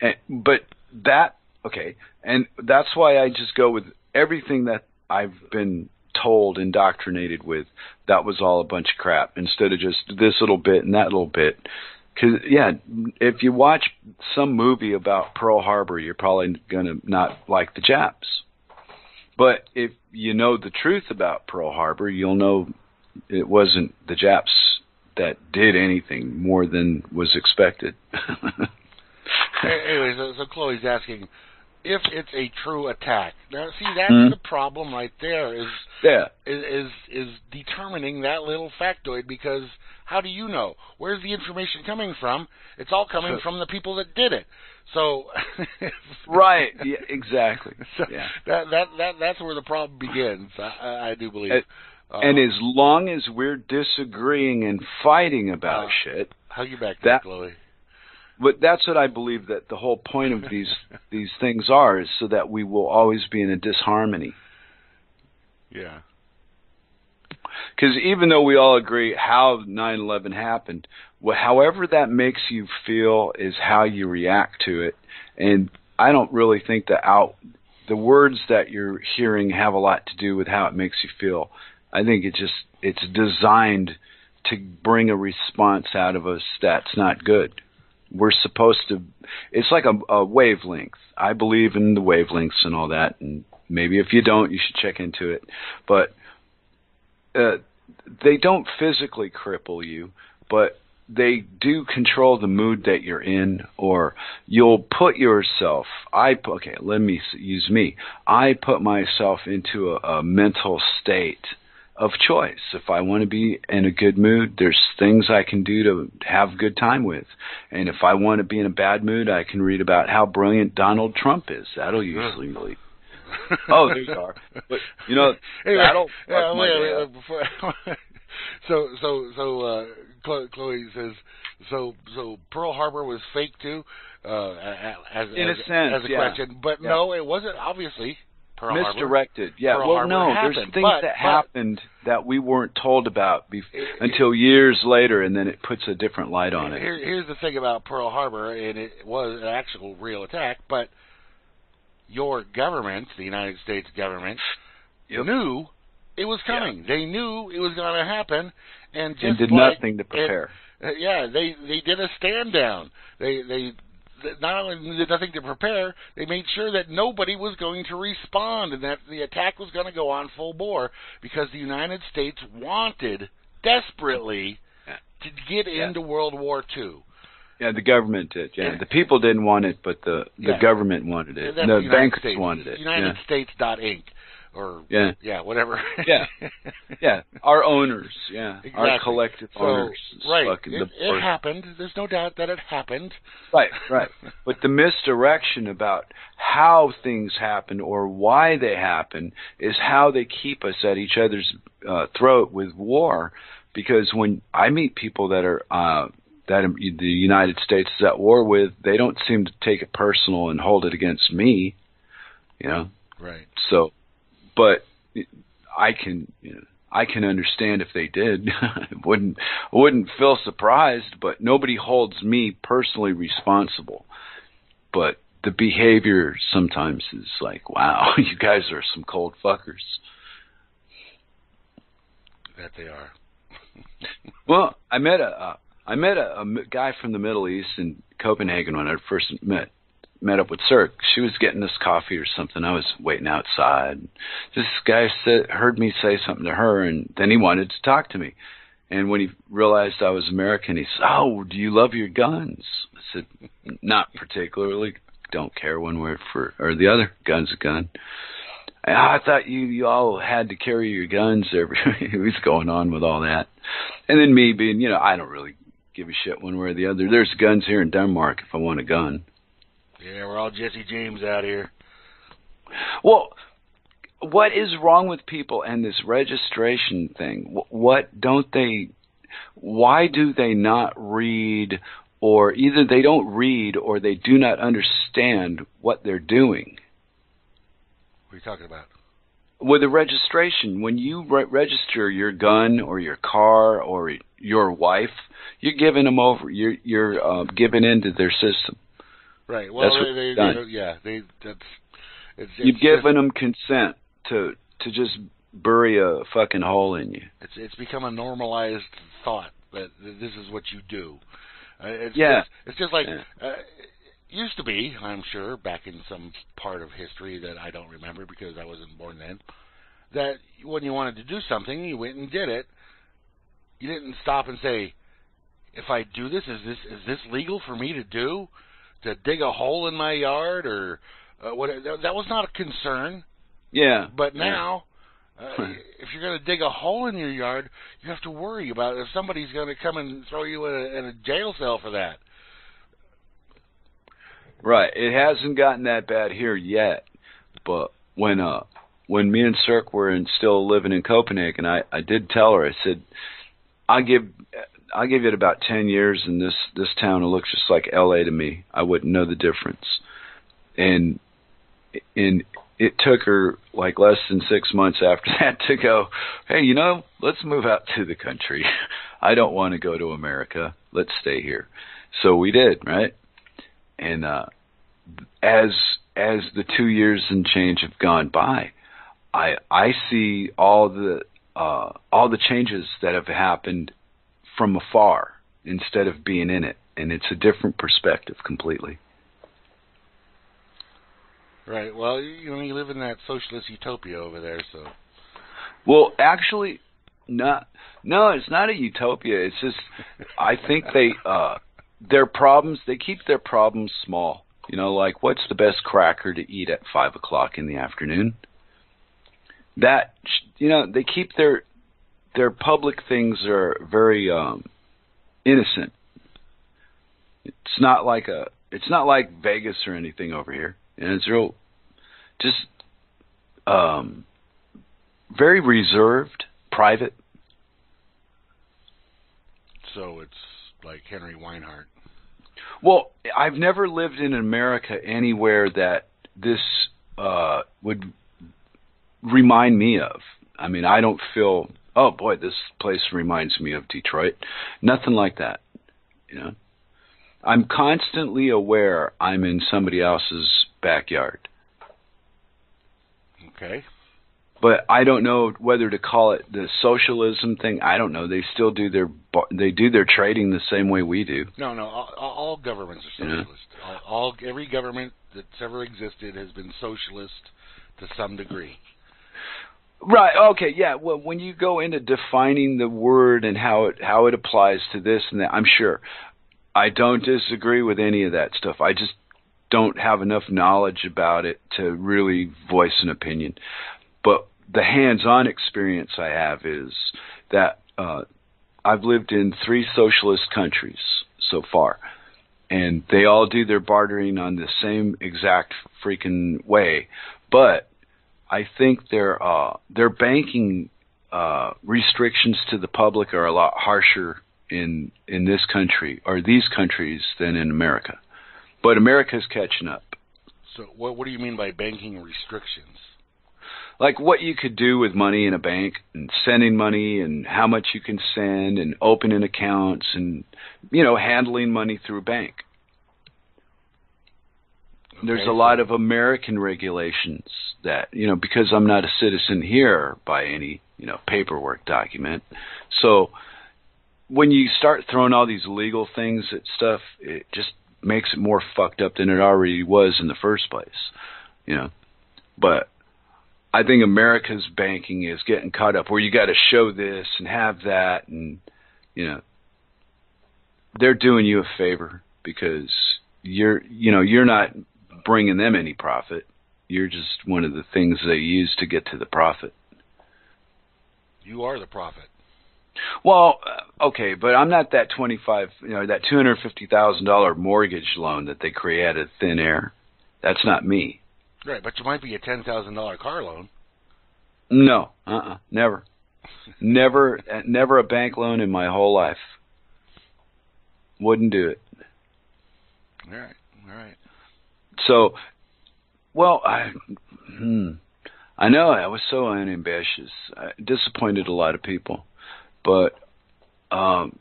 And, but that okay, and that's why I just go with everything that I've been told, indoctrinated with. That was all a bunch of crap. Instead of just this little bit and that little bit. Because yeah, if you watch some movie about Pearl Harbor, you're probably gonna not like the Japs. But if you know the truth about Pearl Harbor, you'll know it wasn't the Japs that did anything more than was expected. Anyway, so, so Chloe's asking if it's a true attack. Now, see, that's Mhm. the problem right there. Is yeah. is is is determining that little factoid because how do you know where's the information coming from? It's all coming from the people that did it. So Right. Yeah, exactly. So Yeah. that that that that's where the problem begins. I, I, do believe. And- Uh, And as long as we're disagreeing and fighting about Uh, shit, hug you back, that- Chloe. But that's what I believe that the whole point of these these things are is so that we will always be in a disharmony. Yeah. Because even though we all agree how 9/11 happened, wh- however that makes you feel is how you react to it. And I don't really think the out the words that you're hearing have a lot to do with how it makes you feel. I think it just it's designed to bring a response out of us that's not good. We're supposed to. It's like a, a wavelength. I believe in the wavelengths and all that, and maybe if you don't, you should check into it. But uh, they don't physically cripple you, but they do control the mood that you're in or you'll put yourself i okay let me use me i put myself into a, a mental state of choice if i want to be in a good mood there's things i can do to have a good time with and if i want to be in a bad mood i can read about how brilliant donald trump is that'll usually lead oh, there you are. But you know, anyway, that'll. Yeah, wait, wait, wait, before, so so so uh, Chloe says so so Pearl Harbor was fake too, uh, as in as, a sense as a yeah. question, but yeah. no, it wasn't obviously. Pearl Misdirected, Harbor. yeah. Pearl well, Harbor no, happened, there's things but, that but, happened that we weren't told about bef- it, until years later, and then it puts a different light on it. Here, here's the thing about Pearl Harbor, and it was an actual real attack, but your government, the United States government, Yep. knew it was coming. They knew it was going to happen, and just and did like nothing to prepare. It, uh, yeah, they they did a stand down. They they th- not only did nothing to prepare, they made sure that nobody was going to respond and that the attack was going to go on full bore because the United States wanted desperately to get Yeah. into World War II. Yeah, the government did. Yeah, Yeah. the people didn't want it, but the the Yeah. government wanted it. That's the United bankers States. wanted it. United States dot Inc. or Yeah. yeah, whatever. Yeah. yeah. Our owners. Yeah, our collective So, owners. right, it, the it happened. There's no doubt that it happened. Right, right. But the misdirection about how things happen or why they happen is how they keep us at each other's uh, throat with war. Because when I meet people that are uh, that the United States is at war with, they don't seem to take it personal and hold it against me. You know, Right. so, but I can, you know, I can understand if they did. wouldn't wouldn't feel surprised, but nobody holds me personally responsible. But the behavior sometimes is like, wow, you guys are some cold fuckers. That they are. Well, I met a uh, I met a, a guy from the Middle East in Copenhagen when I first met met up with Cirque. She was getting us coffee or something. I was waiting outside. This guy said heard me say something to her, and then he wanted to talk to me. And when he realized I was American, he said, "Oh, do you love your guns?" I said, "Not particularly. Don't care one way for or the other. Gun's a gun." "Ah, I thought you you all had to carry your guns every. he was going on with all that, and then me being, you know, I don't really give a shit one way or the other. There's guns here in Denmark if I want a gun. Yeah, we're all Jesse James out here. Well, what is wrong with people and this registration thing? Wh- What don't they? Why do they not read, or either they don't read or they do not understand what they're doing? What are you talking about? with a registration, when you re- register your gun or your car or your wife, you're giving them over. You're you're uh, giving into their system. Right. Well, they, they, they yeah, they that's it's, You've it's given them consent to to just bury a fucking hole in you. it's it's become a normalized thought that this is what you do. Uh, it's Yeah. just, it's just like Yeah. uh, it used to be. I'm sure back in some part of history that I don't remember because I wasn't born then. That when you wanted to do something, you went and did it. You didn't stop and say, "If I do this, is this is this legal for me to do? To dig a hole in my yard or uh, what?" That, was not a concern. Yeah. But Yeah. now, uh, if you're going to dig a hole in your yard, you have to worry about if somebody's going to come and throw you in a, in a jail cell for that. Right. It hasn't gotten that bad here yet, but when uh when me and Cirque were in, still living in Copenhagen, I I did tell her I said I give I'll give it about ten years, and this this town will look just like L.A. to me. I wouldn't know the difference, and and it took her like less than six months after that to go. Hey, you know, let's move out to the country. I don't want to go to America. Let's stay here. So we did, right? And uh as as the two years and change have gone by, I I see all the uh, all the changes that have happened from afar instead of being in it, and it's a different perspective completely. Right. Well, you know, you live in that socialist utopia over there, so. Well, actually, not. No, it's not a utopia. It's just I think they uh their problems they keep their problems small. You know, like what's the best cracker to eat at five o'clock in the afternoon? That you know they keep their their public things are very um innocent. It's not like a it's not like Vegas or anything over here. And it's real just um very reserved, private. So it's like Henry Weinhard. Well, I've never lived in America anywhere that this uh would remind me of. I mean, I don't feel, oh boy, this place reminds me of Detroit. Nothing like that. You know. I'm constantly aware I'm in somebody else's backyard. Okay. But I don't know whether to call it the socialism thing. I don't know. They still do their they do their trading the same way we do. No, no. All, all governments are socialist. Yeah. All, all every government that's ever existed has been socialist to some degree. Right. Okay. Yeah. Well, when you go into defining the word and how it how it applies to this and that, I'm sure I don't disagree with any of that stuff. I just don't have enough knowledge about it to really voice an opinion. But the hands-on experience I have is that uh, I've lived in three socialist countries so far, and they all do their bartering on the same exact freaking way. But I think their uh, their banking uh, restrictions to the public are a lot harsher in in this country or these countries than in America. But America's catching up. So what what do you mean by banking restrictions? Like what you could do with money in a bank and sending money and how much you can send and opening accounts and you know handling money through a bank. There's a lot of American regulations that, you know, because I'm not a citizen here by any, you know, paperwork document. So when you start throwing all these legal things at stuff, it just makes it more fucked up than it already was in the first place. You know, but I think America's banking is getting caught up where you got to show this and have that, and you know, they're doing you a favor because you're, you know, you're not bringing them any profit. You're just one of the things they use to get to the profit. You are the profit. Well, uh, okay, but I'm not that twenty-five, you know, that two hundred fifty thousand dollar mortgage loan that they create out of thin air. That's not me. Right, but you might be a ten thousand dollar car loan. No, uh, uh-uh, uh never, never, never a bank loan in my whole life. Wouldn't do it. All right, all right. So, well, I, hmm, I know I was so unambitious. I disappointed a lot of people but um,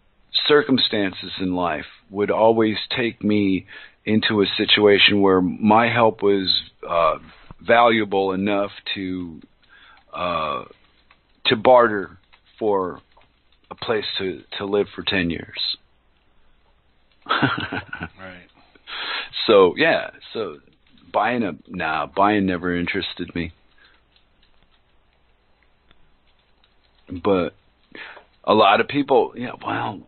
circumstances in life would always take me into a situation where my help was uh, valuable enough to uh, to barter for a place to to live for ten years. right. So yeah, so buying a nah, buying never interested me. But a lot of people, yeah, well,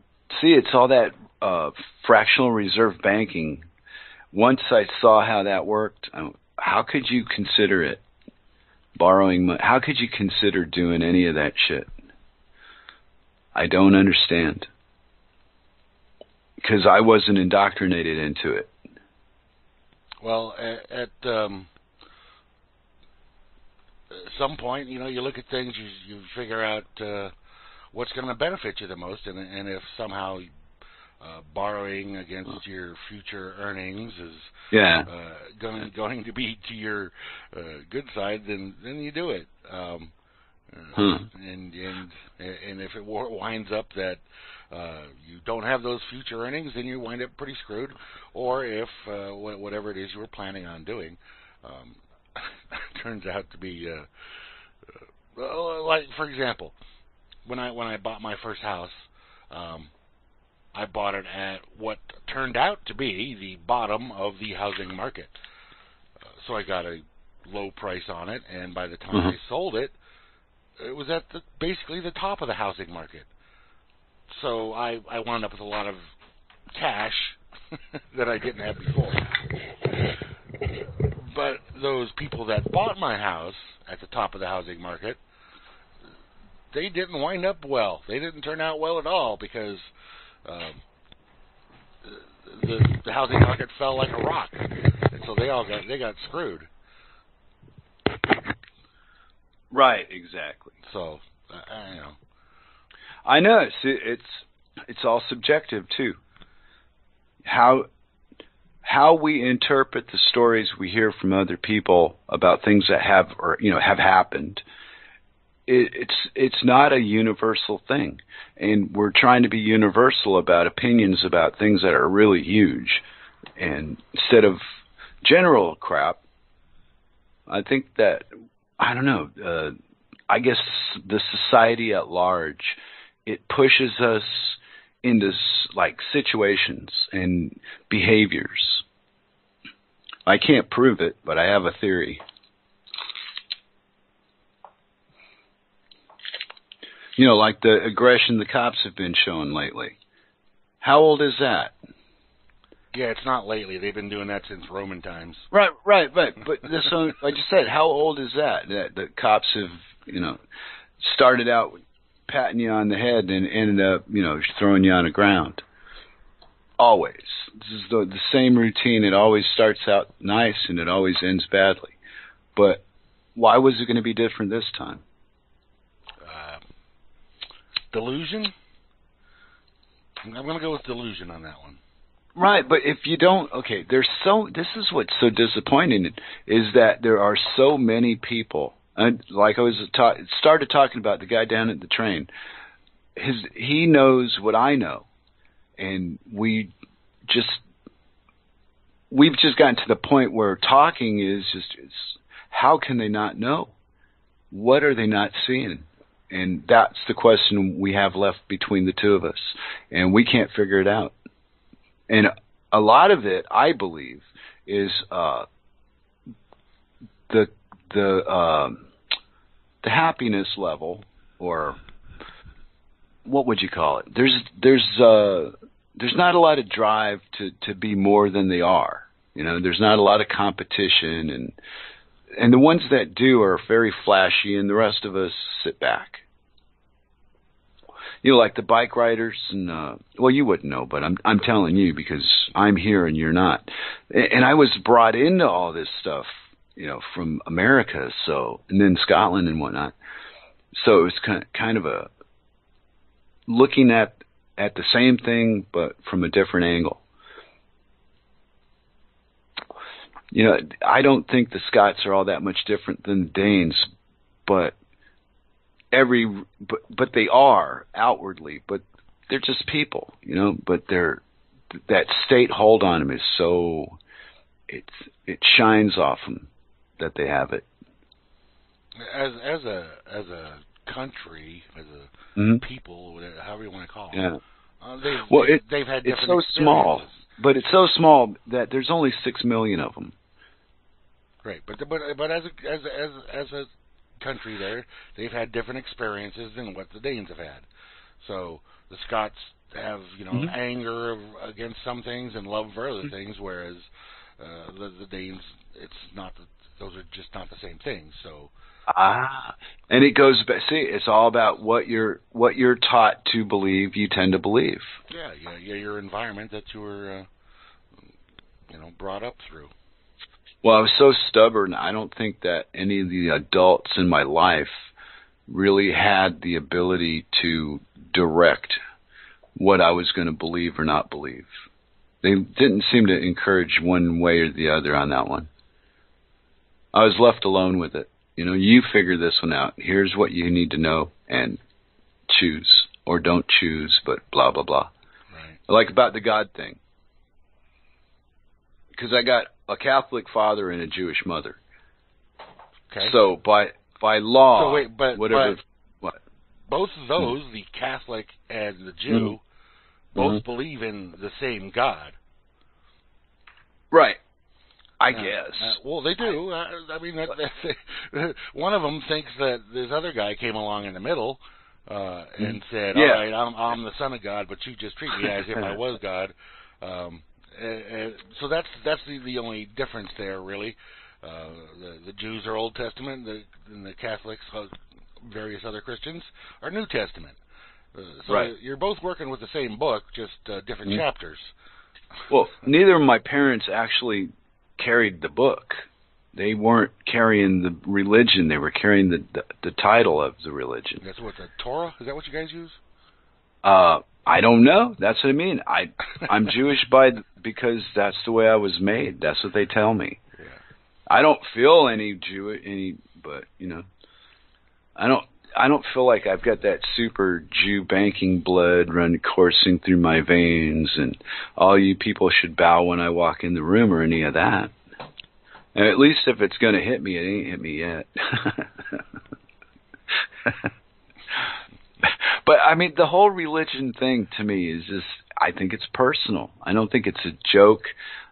see, it's all that uh, fractional reserve banking. Once I saw how that worked, how could you consider it borrowing money? How could you consider doing any of that shit? I don't understand because I wasn't indoctrinated into it. Well, at, at um, some point, you know, you look at things, you you figure out. Uh, what's going to benefit you the most, and, and if somehow uh, borrowing against your future earnings is yeah uh, going going to be to your uh, good side, then then you do it. Um, hmm. And and and if it winds up that uh, you don't have those future earnings, then you wind up pretty screwed. Or if uh, whatever it is you were planning on doing um, turns out to be uh, uh, like for example, when I when I bought my first house, um, I bought it at what turned out to be the bottom of the housing market. Uh, so I got a low price on it, and by the time Mhm. I sold it, it was at the, basically the top of the housing market. So I I wound up with a lot of cash that I didn't have before. But those people that bought my house at the top of the housing market, they didn't wind up well. They didn't turn out well at all because um, the the housing market fell like a rock, and so they all got they got screwed. Right, exactly. So uh, I- you know, I know it's it's it's all subjective too. How how we interpret the stories we hear from other people about things that have or you know have happened. It, it's it's not a universal thing, and we're trying to be universal about opinions about things that are really huge, and instead of general crap. I think that I don't know. Uh, I guess the society at large it pushes us into like situations and behaviors. I can't prove it, but I have a theory. You know, like the aggression the cops have been showing lately. How old is that? Yeah, it's not lately. They've been doing that since Roman times. Right, right, right. But this one, like you said, how old is that? That the cops have, you know, started out patting you on the head and ended up, you know, throwing you on the ground. Always, this is the the same routine. It always starts out nice and it always ends badly. But why was it going to be different this time? Uh, delusion. I'm going to go with delusion on that one. Right, but if you don't, okay, there's so. This is what's so disappointing is that there are so many people. And like I was ta- started talking about the guy down at the train. His he knows what I know, and we just we've just gotten to the point where talking is just it's, how can they not know? What are they not seeing? And that's the question we have left between the two of us, and we can't figure it out and a lot of it, I believe, is uh, the the um, the happiness level, or what would you call it? There's there's uh, there's not a lot of drive to to be more than they are. You know, there's not a lot of competition, and and the ones that do are very flashy, and the rest of us sit back you know, like the bike riders and uh well you wouldn't know, but I'm I'm telling you because I'm here and you're not. And I was brought into all this stuff, you know, from America, so and then Scotland and whatnot. So it was kind of, kind of a looking at at the same thing but from a different angle. You know, I don't think the Scots are all that much different than the Danes, but every but but they are outwardly but they're just people you know but they're that state hold on them is so it's it shines off them that they have it As as a as a country, as a mm-hmm. people, whatever, however you want to call them, yeah uh, they've, Well, it- they've had it's so small. but it's so small that there's only 6 million of them Right, but but but as a as a, as a- as a country, there they've had different experiences than what the Danes have had. So the Scots have you know Mhm. anger of, against some things and love for other things, whereas uh, the the Danes it's not the, those are just not the same things. So ah and it goes back see it's all about what you're what you're taught to believe you tend to believe yeah, yeah, yeah your environment that you were uh, you know brought up through. Well, I was so stubborn. I don't think that any of the adults in my life really had the ability to direct what I was going to believe or not believe. They didn't seem to encourage one way or the other on that one. I was left alone with it. You know, you figure this one out. Here's what you need to know and choose or don't choose, but blah, blah, blah Right. like about the God thing. Because I got a Catholic father and a Jewish mother. Okay. So by by law, So wait, but- whatever. but- what? both of those, the Catholic and the Jew, both Mhm. believe in the same God. Right. I Uh, guess. uh, well, they do. Uh, I mean, that, that, one of them thinks that this other guy came along in the middle uh, and said, Mm-hmm. Yeah. "All right, I'm I'm the son of God, but you just treat me as if I was God." Um, so that's that's the, the only difference there, really. Uh, the the Jews are Old Testament, the and the Catholics, uh, various other Christians, are New Testament. Uh, so Right. you're both working with the same book, just uh, different Mhm. chapters. Well, neither of my parents actually carried the book. They weren't carrying the religion. They were carrying the the, the title of the religion. That's what the Torah is. That what you guys use? Uh, I don't know. That's what I mean. I I'm Jewish by because that's the way I was made. That's what they tell me. Yeah. I don't feel any Jew any, but you know, I don't. I don't feel like I've got that super Jew banking blood running coursing through my veins, and all you people should bow when I walk in the room or any of that. And at least if it's going to hit me, it ain't hit me yet. but I mean, the whole religion thing to me is just. I think it's personal. I don't think it's a joke.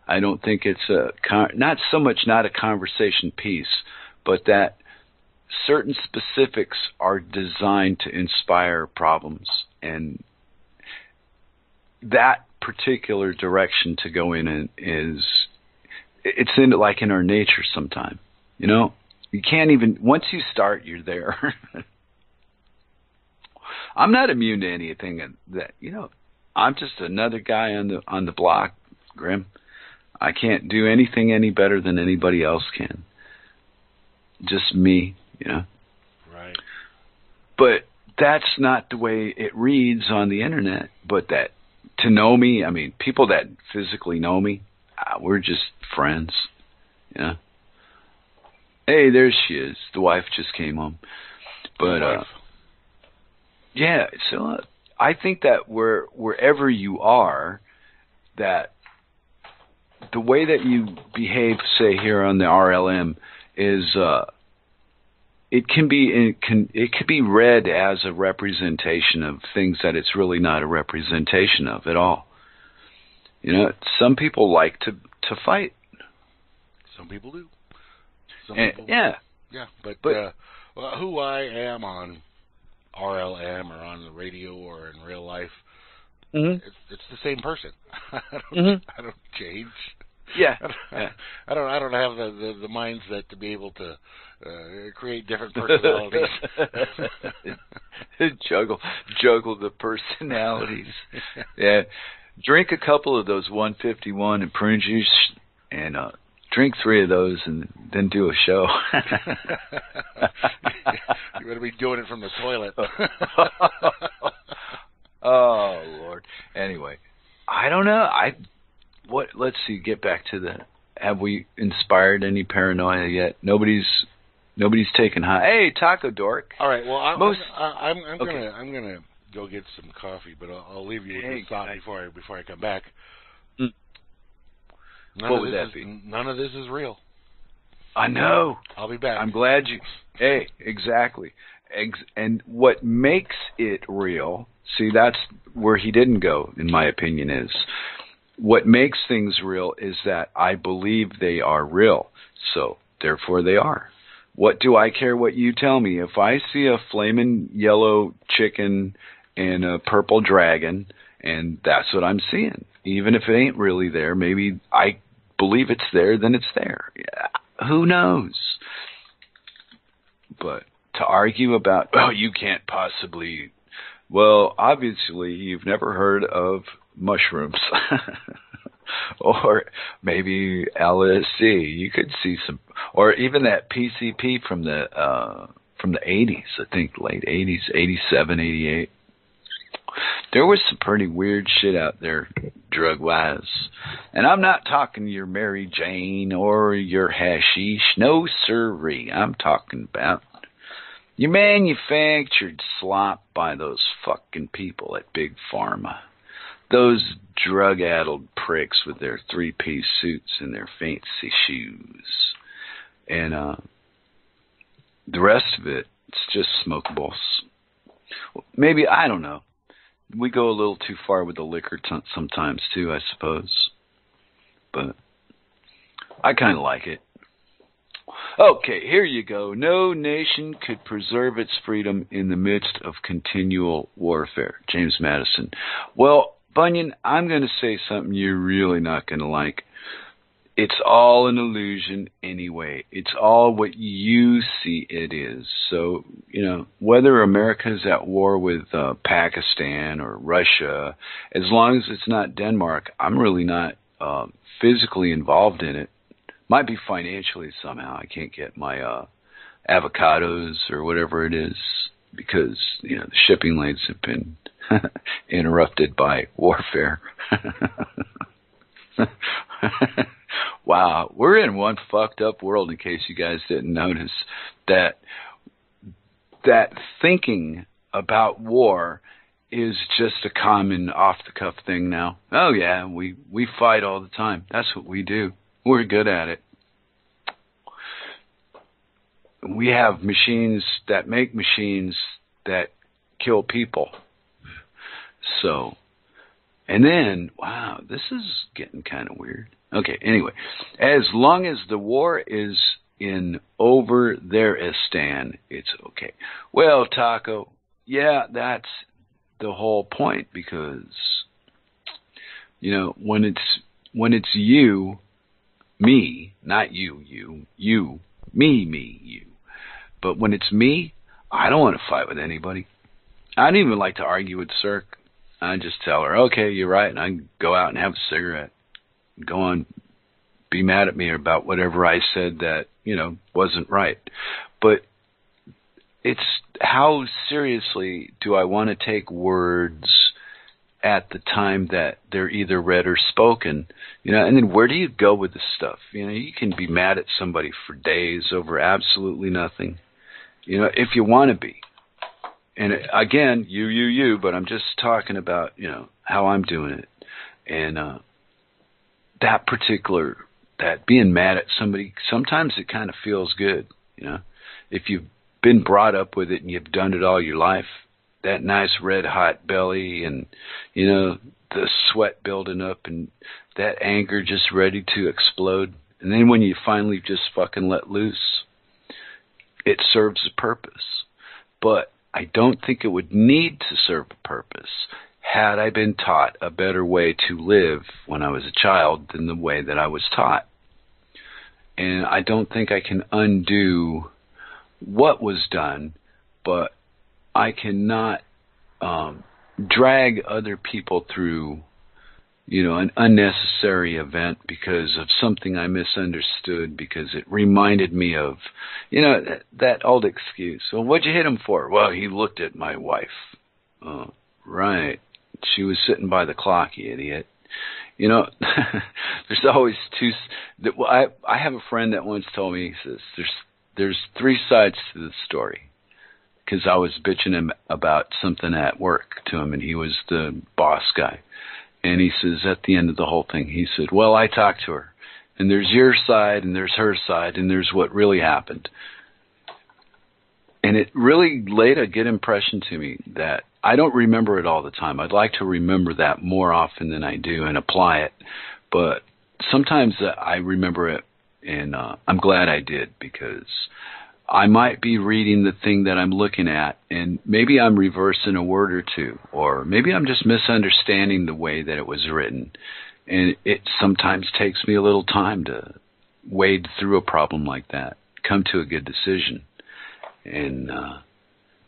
I don't think it's a con- not so much not a conversation piece, but that certain specifics are designed to inspire problems and that particular direction to go in and is it's in like in our nature sometime you know you can't even once you start you're there i'm not immune to anything that you know. I'm just another guy on the on the block grim. I can't do anything any better than anybody else can. Just me you know. Right. but that's not the way it reads on the internet but that to know me i mean people that physically know me uh, we're just friends you know hey there she is. The wife just came home. But uh. Yeah so uh, i think that where wherever you are that the way that you behave say here on the rlm is uh it can be it can it can be read as a representation of things that it's really not a representation of at all. You know, some people like to to fight. Some people do. Some And, people, yeah, yeah. But, but- uh, well, who I am on RLM or on the radio or in real life, mm-hmm. it's it's the same person. I don't Mhm. I don't change. yeah, I don't, yeah. I don't I don't have the, the the mindset to be able to uh, create different personalities. juggle juggle the personalities. Yeah, drink a couple of those 151 and prune juice, and uh, drink three of those, and then do a show. you better be doing it from the toilet. oh Lord. Anyway, I don't know. I what? Let's see. Get back to the. Have we inspired any paranoia yet? Nobody's. Nobody's taken high. Hey, Taco Dork. All right. Well, I'm Most- I'm, I'm, I'm okay. gonna I'm gonna go get some coffee, but I'll, I'll leave you with Hey, this thought I- before I before I come back. None What of would this that is, be? None of this is real. I know. I'll be back. I'm glad you. Hey, exactly. Ex- and what makes it real? See, that's where he didn't go, in my opinion. Is what makes things real is that I believe they are real. So therefore, they are. What do I care what you tell me? If I see a flaming yellow chicken and a purple dragon, and that's what I'm seeing, even if it ain't really there, maybe I believe it's there, then it's there. Yeah, who knows? But to argue about, oh, you can't possibly. Well, obviously, you've never heard of mushrooms. or maybe LSD. You could see some, or even that PCP from the uh, from the 80s. I think late 80s, 87, 88. There was some pretty weird shit out there, drug wise. And I'm not talking your Mary Jane or your hashish. No sirree. I'm talking about your manufactured slop by those fucking people at Big Pharma. those drug-addled pricks with their three-piece suits and their fancy shoes, and uh, the rest of it, it's just smokables. Maybe I don't know. We go a little too far with the liquor t- sometimes too, I suppose. But I kind of like it. Okay, here you go. No nation could preserve its freedom in the midst of continual warfare. James Madison. Well, Bunyan, I'm going to say something you're really not going to like. It's all an illusion anyway. It's all what you see it is. So, you know, whether America is at war with uh, Pakistan or Russia, as long as it's not Denmark, I'm really not uh, physically involved in it. Might be financially somehow. I can't get my uh, avocados or whatever it is because you know the shipping lanes have been interrupted by warfare. wow, we're in one fucked up world. In case you guys didn't notice that that thinking about war is just a common off the cuff thing now. Oh yeah, we we fight all the time. That's what we do. We're good at it. We have machines that make machines that kill people. So, and then, wow, this is getting kind of weird. Okay, anyway, as long as the war is in over there Istan, it's okay. Well, Taco, yeah, that's the whole point because you know when it's when it's you, me, not you, you, you, me, me, you. But when it's me, I don't want to fight with anybody. I don't even like to argue with Cirque. I just tell her, okay, you're right, and I go out and have a cigarette. Go on, be mad at me about whatever I said that you know wasn't right. But it's how seriously do I want to take words at the time that they're either read or spoken, you know, and then where do you go with this stuff? You know, you can be mad at somebody for days over absolutely nothing, you know, if you want to be and again, you, you, you, but I'm just talking about, you know, how I'm doing it. And, uh, that particular, that being mad at somebody, sometimes it kind of feels good, you know, if you've been brought up with it and you've done it all your life, that nice red hot belly and, you know, the sweat building up and that anger just ready to explode. And then when you finally just fucking let loose, it serves a purpose. But I don't think it would need to serve a purpose had I been taught a better way to live when I was a child than the way that I was taught. And I don't think I can undo what was done, but I cannot um, drag other people through you know, an unnecessary event because of something I misunderstood because it reminded me of, you know, that, that old excuse. Well, what'd you hit him for? Well, he looked at my wife. Oh, right. She was sitting by the clock, you idiot. You know, there's always two. Well, I I have a friend that once told me he says there's there's three sides to the story because I was bitching him about something at work to him, and he was the boss guy and he says at the end of the whole thing, he said, "Well, I talked to her, and there's your side, and there's her side, and there's what really happened." And it really laid a good impression to me that I don't remember it all the time. I'd like to remember that more often than I do and apply it, but sometimes I remember it, and uh, I'm glad I did because I might be reading the thing that I'm looking at, and maybe I'm reversing a word or two, or maybe I'm just misunderstanding the way that it was written. And it sometimes takes me a little time to wade through a problem like that, come to a good decision. And uh,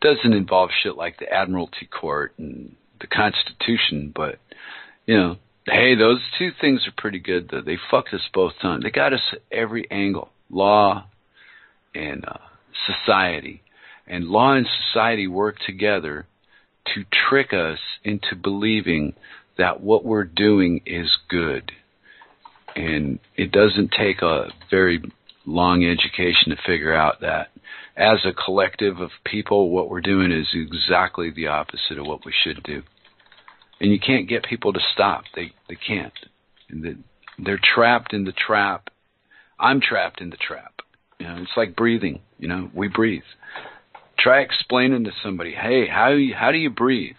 doesn't involve shit like the Admiralty Court and the Constitution, but you know, hey, those two things are pretty good. Though they fucked us both times. They got us at every angle, law and uh, society. And law and society work together to trick us into believing that what we're doing is good. And it doesn't take a very long education to figure out that as a collective of people, what we're doing is exactly the opposite of what we should do. and you can't get people to stop. They they can't. And they're trapped in the trap. I'm trapped in the trap. You know, it's like breathing. You know, we breathe. Try explaining to somebody, hey, how how do you breathe?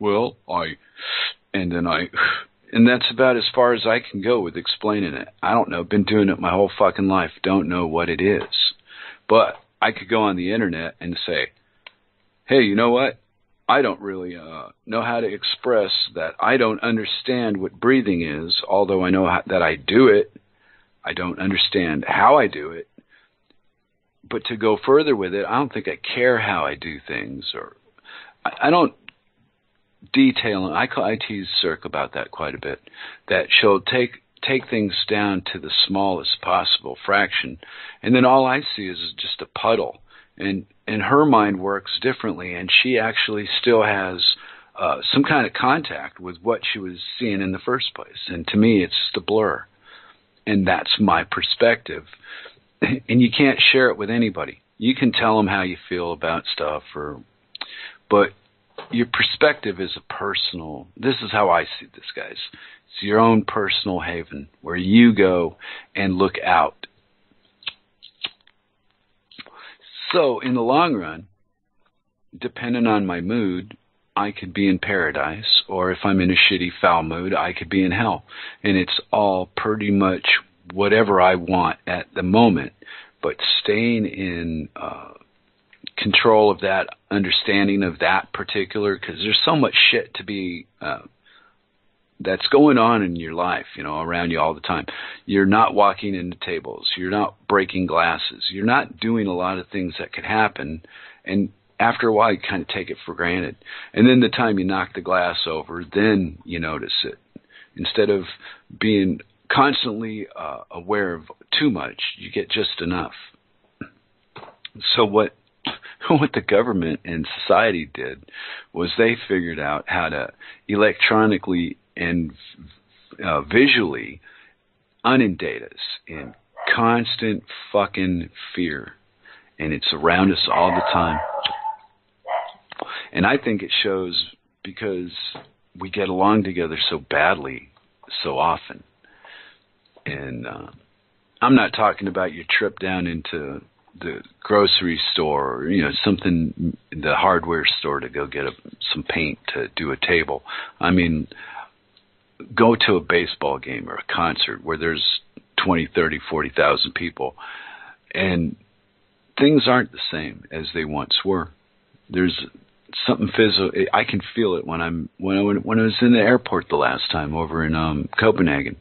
Well, I, and then I, and that's about as far as I can go with explaining it. I don't know. Been doing it my whole fucking life. Don't know what it is, but I could go on the internet and say, hey, you know what? I don't really uh, know how to express that I don't understand what breathing is, although I know how, that I do it. I don't understand how I do it. But to go further with it, I don't think I care how I do things, or I, I don't detail. I, I tease Cirque about that quite a bit. That she'll take take things down to the smallest possible fraction, and then all I see is just a puddle. And and her mind works differently, and she actually still has uh, some kind of contact with what she was seeing in the first place. And to me, it's just a blur, and that's my perspective. And you can't share it with anybody. You can tell them how you feel about stuff, or but your perspective is a personal. This is how I see this, guys. It's your own personal haven where you go and look out So, in the long run, depending on my mood, I could be in paradise, or if I'm in a shitty, foul mood, I could be in hell. And it's all pretty much whatever I want at the moment. But staying in uh, control of that, understanding of that particular, because there's so much shit to be uh, that's going on in your life, you know, around you all the time. You're not walking into tables. You're not breaking glasses. You're not doing a lot of things that could happen. And after a while, you kind of take it for granted. And then the time you knock the glass over, then you notice it. Instead of being constantly uh, aware of too much, you get just enough. So what what the government and society did was they figured out how to electronically and uh, visually inundate us in constant fucking fear. And it's around us all the time. And I think it shows because we get along together so badly so often. And uh, I'm not talking about your trip down into the grocery store or you know something the hardware store to go get a, some paint to do a table. I mean go to a baseball game or a concert where there's 20, 30, 40,000 people and things aren't the same as they once were. There's something physical. I can feel it when I'm when I when I was in the airport the last time over in um Copenhagen.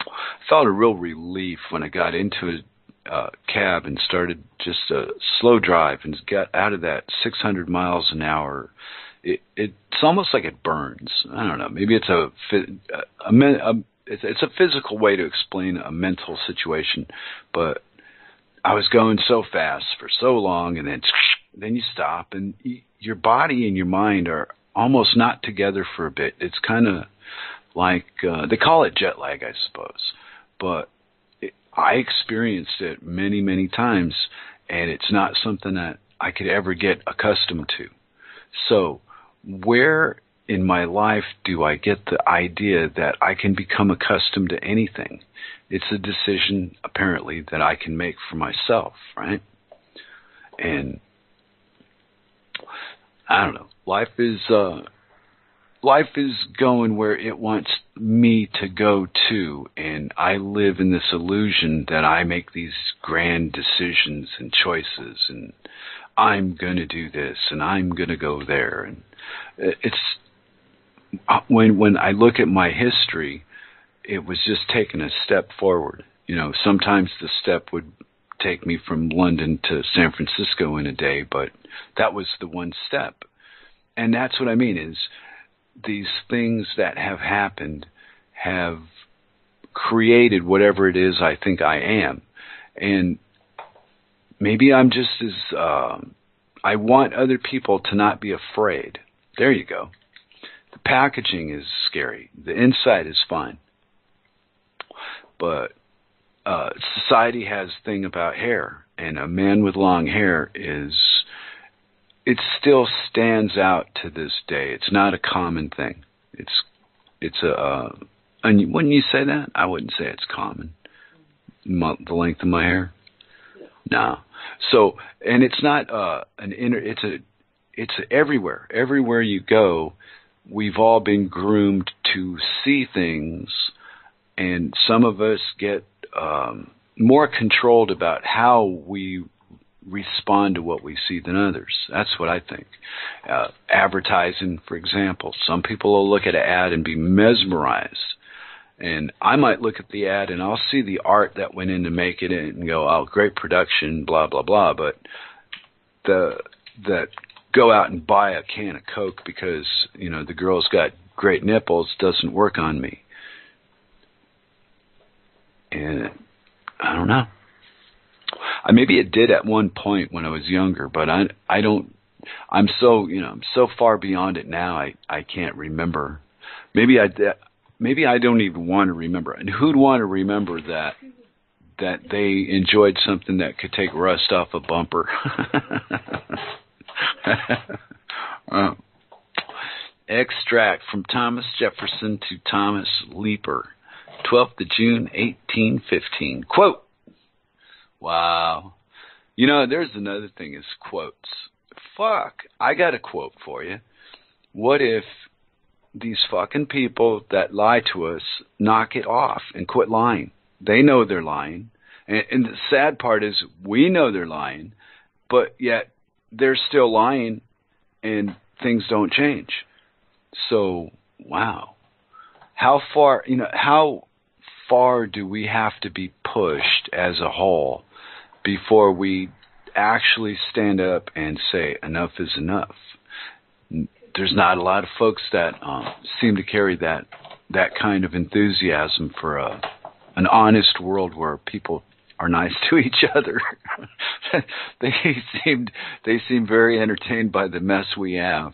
I felt a real relief when I got into a uh, cab and started just a slow drive and got out of that 600 miles an hour it, it's almost like it burns. I don't know. Maybe it's a, a, a, a it's, it's a physical way to explain a mental situation, but I was going so fast for so long, and then then you stop, and your body and your mind are almost not together for a bit. It's kind of like uh, they call it jet lag, I suppose, but it, I experienced it many, many times, and it's not something that I could ever get accustomed to. So where in my life do I get the idea that I can become accustomed to anything? It's a decision, apparently, that I can make for myself, right? And I don't know. Life is uh, life is going where it wants me to go to, and I live in this illusion that I make these grand decisions and choices, and I'm going to do this, and I'm going to go there, and it's uh, when when I look at my history, it was just taking a step forward. You know, sometimes the step would take me from London to San Francisco in a day, but that was the one step. And that's what I mean is these things that have happened have created whatever it is I think I am. And maybe I'm just as uh, I want other people to not be afraid. There you go. The packaging is scary. The inside is fine. But uh, society has thing about hair, and a man with long hair is it still stands out to this day. It's not a common thing. It's it's a uh, and wouldn't you say that? I wouldn't say it's common. My, the length of my hair. No. So and it's not uh an inner. It's a it's everywhere. Everywhere you go, we've all been groomed to see things, and some of us get um, more controlled about how we respond to what we see than others. That's what I think. Uh, advertising, for example, some people will look at an ad and be mesmerized. And I might look at the ad and I'll see the art that went in to make it and go, oh, great production, blah, blah, blah. But the, that go out and buy a can of Coke because, you know, the girl's got great nipples doesn't work on me. And I don't know. Uh, maybe it did at one point when I was younger, but I I don't. I'm so you know I'm so far beyond it now. I I can't remember. Maybe I maybe I don't even want to remember. And who'd want to remember that that they enjoyed something that could take rust off a bumper? uh, extract from Thomas Jefferson to Thomas Leiper, 12th of June, 1815. Quote. Wow. You know, there's another thing is quotes. Fuck, I got a quote for you. What if these fucking people that lie to us knock it off and quit lying? They know they're lying. And, and the sad part is we know they're lying, but yet they're still lying and things don't change. So, wow. How far, you know, how far do we have to be pushed as a whole before we actually stand up and say enough is enough. There's not a lot of folks that um, seem to carry that that kind of enthusiasm for a an honest world where people are nice to each other. they seemed they seem very entertained by the mess we have.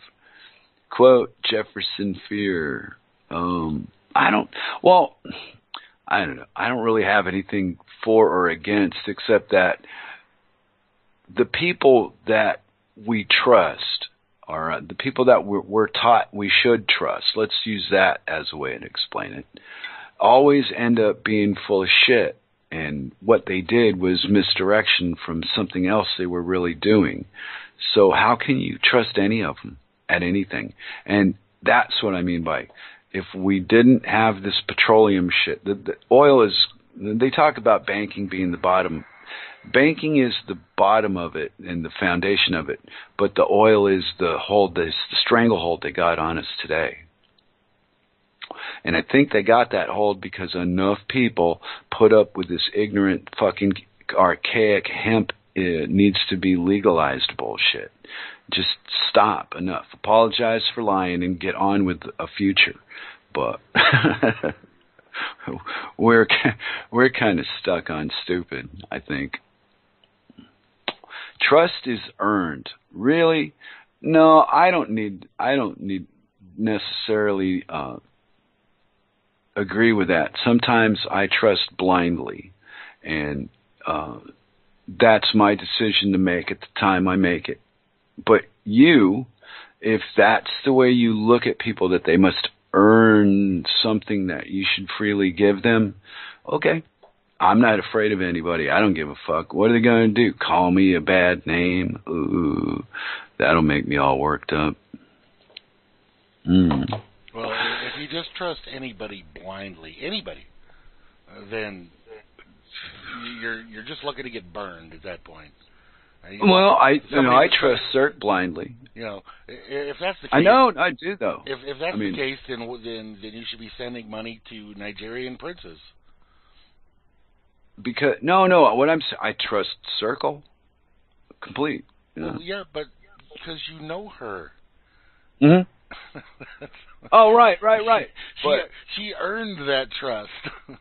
Quote Jefferson Fear. Um, I don't. Well, I don't know. I don't really have anything for or against except that the people that we trust are uh, the people that we're, we're taught we should trust. Let's use that as a way to explain it. Always end up being full of shit. And what they did was misdirection from something else they were really doing. So how can you trust any of them at anything? And that's what I mean by if we didn't have this petroleum shit, the, the oil is. They talk about banking being the bottom. Banking is the bottom of it and the foundation of it, but the oil is the hold, the, stranglehold they got on us today. And I think they got that hold because enough people put up with this ignorant, fucking archaic hemp it uh, needs to be legalized bullshit. Just stop enough. Apologize for lying and get on with a future but we're we're kind of stuck on stupid. I think trust is earned. Really? No, I don't need. I don't need necessarily uh, agree with that. Sometimes I trust blindly, and uh, that's my decision to make at the time I make it. But you, if that's the way you look at people, that they must earn something that you should freely give them, okay. I'm not afraid of anybody. I don't give a fuck. What are they going to do? Call me a bad name? Ooh, that'll make me all worked up. Mm. Well, if you just trust anybody blindly, anybody, then you're you're just looking to get burned at that point. Well, I you know I trust CERT blindly. You know, if that's the case, I know I do though. If if that's I mean, the case, then then then you should be sending money to Nigerian princes. Because no, no, what I'm saying, I trust Circle, complete. You know? well, yeah, but because you know her. Hmm. oh right, right, right. She but, she earned that trust.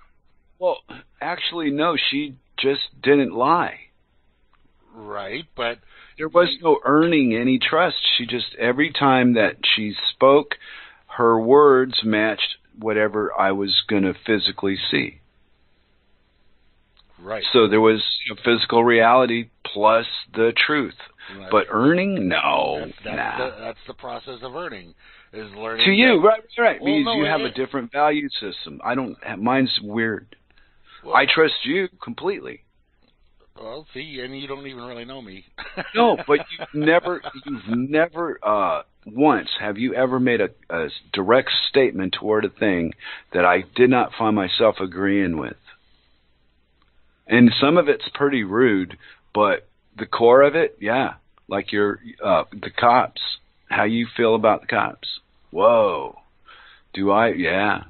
well, actually, no, she just didn't lie. Right, but there was no earning any trust. She just every time that she spoke, her words matched whatever I was going to physically see. Right. So there was a physical reality plus the truth. That's, but earning, no, that's, that's, nah. the, that's the process of earning is learning. To you, that, right, right, well, means no, you have a different value system. I don't. Have, mine's weird. Well, I trust you completely. Well, see, and you don't even really know me. no, but you've never, you've never, uh, once have you ever made a, a direct statement toward a thing that I did not find myself agreeing with. And some of it's pretty rude, but the core of it, yeah, like your uh, the cops. How you feel about the cops? Whoa, do I? Yeah,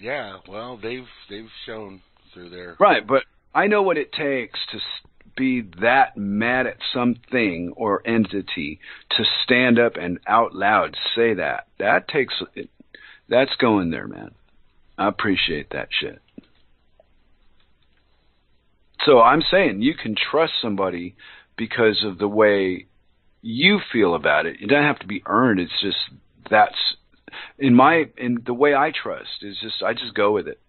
yeah. Well, they've they've shown through their right, but I know what it takes to be that mad at something or entity to stand up and out loud say that. That takes it, that's going there, man. I appreciate that shit. So I'm saying you can trust somebody because of the way you feel about it. It doesn't have to be earned. It's just that's in my in the way I trust is just I just go with it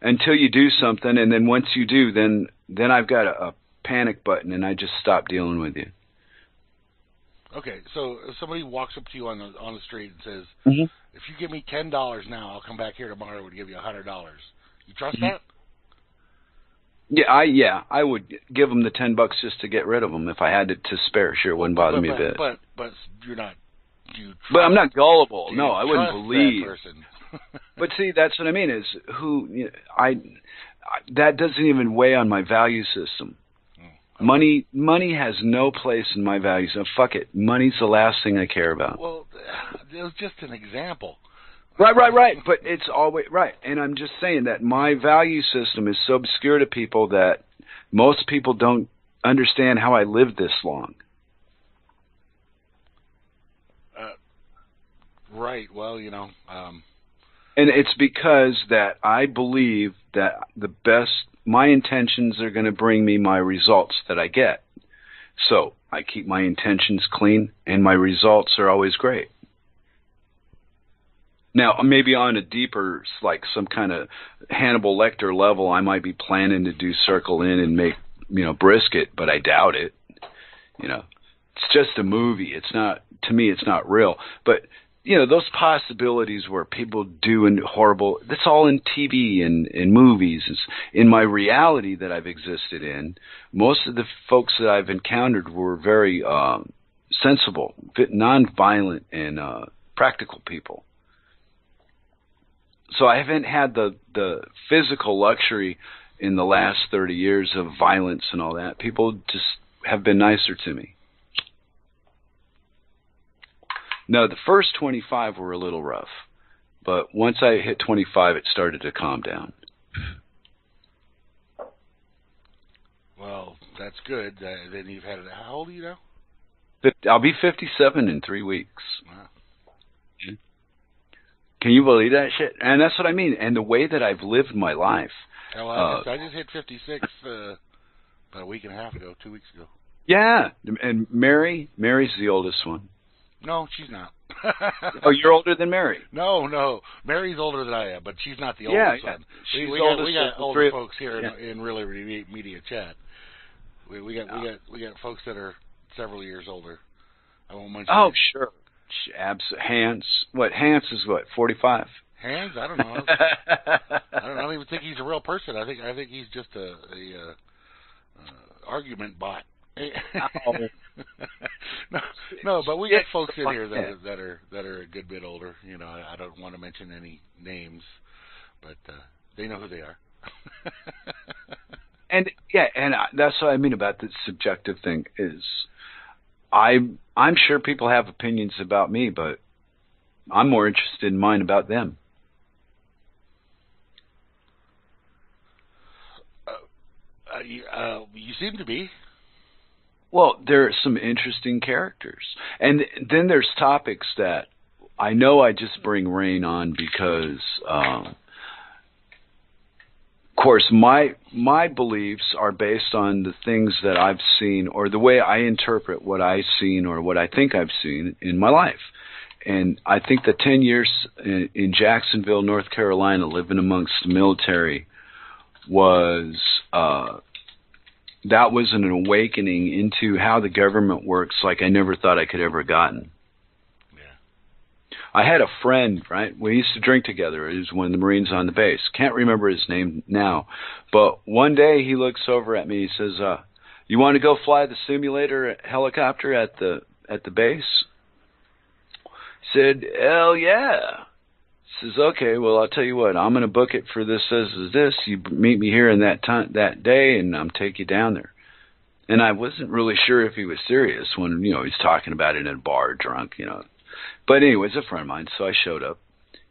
until you do something, and then once you do, then then I've got a, a panic button, and I just stop dealing with you. Okay, so if somebody walks up to you on the on the street and says, mm-hmm. "If you give me ten dollars now, I'll come back here tomorrow and give you a hundred dollars," you trust mm-hmm. that? Yeah, I yeah, I would give them the ten bucks just to get rid of them if I had it to spare. Sure, it wouldn't bother but, me but, a bit. But but you're not. You but I'm not gullible. No, I wouldn't believe. But see, that's what I mean. Is who you know, I, I that doesn't even weigh on my value system. Hmm. Money, money has no place in my values. So fuck it. Money's the last thing I care about. Well, it was just an example. Right, right, right. But it's always right. And I'm just saying that my value system is so obscure to people that most people don't understand how I lived this long. Uh, right. Well, you know. Um, and it's because that I believe that the best my intentions are going to bring me my results that I get. So I keep my intentions clean, and my results are always great. Now, maybe on a deeper, like some kind of Hannibal Lecter level, I might be planning to do Circle In and make, you know, brisket, but I doubt it. You know, it's just a movie. It's not, to me, it's not real. But you know those possibilities where people do horrible that's all in tv and in movies it's in my reality that i've existed in most of the folks that i've encountered were very um sensible non-violent and uh practical people so i haven't had the the physical luxury in the last 30 years of violence and all that people just have been nicer to me no, the first 25 were a little rough, but once I hit 25, it started to calm down. Well, that's good. Uh, then you've had it. How old are you now? I'll be 57 in three weeks. Wow. Can you believe that shit? And that's what I mean. And the way that I've lived my life. Well, uh, I just hit 56 uh, about a week and a half ago, two weeks ago. Yeah, and Mary, Mary's the oldest one. No, she's not. oh, you're older than Mary. No, no, Mary's older than I am, but she's not the yeah, oldest yeah. one. She's we, got, we got older three. folks here yeah. in, in really media chat. We, we got we got we got folks that are several years older. I won't mention. Oh, sure. Abs Hans. What Hans is what? Forty five. Hans, I don't know. I, don't, I don't even think he's a real person. I think I think he's just a, a, a uh, argument bot. no, no, but we get folks in here that are, that are that are a good bit older. You know, I, I don't want to mention any names, but uh, they know who they are. and yeah, and I, that's what I mean about the subjective thing is, I I'm sure people have opinions about me, but I'm more interested in mine about them. Uh, you, uh, you seem to be. Well, there are some interesting characters, and then there's topics that I know I just bring rain on because, um, course, my my beliefs are based on the things that I've seen or the way I interpret what I've seen or what I think I've seen in my life. And I think the 10 years in, in Jacksonville, North Carolina, living amongst the military was uh, that was an awakening into how the government works like I never thought I could ever gotten. I had a friend, right? We used to drink together. He was one of the Marines on the base. Can't remember his name now. But one day he looks over at me. He says, uh, you want to go fly the simulator helicopter at the at the base? I said, hell yeah. He says, okay, well I'll tell you what, I'm going to book it for this, this, this. You meet me here in that time that day, and I'm take you down there. And I wasn't really sure if he was serious when you know he's talking about it in a bar, drunk, you know. But anyways, it's a friend of mine, so I showed up,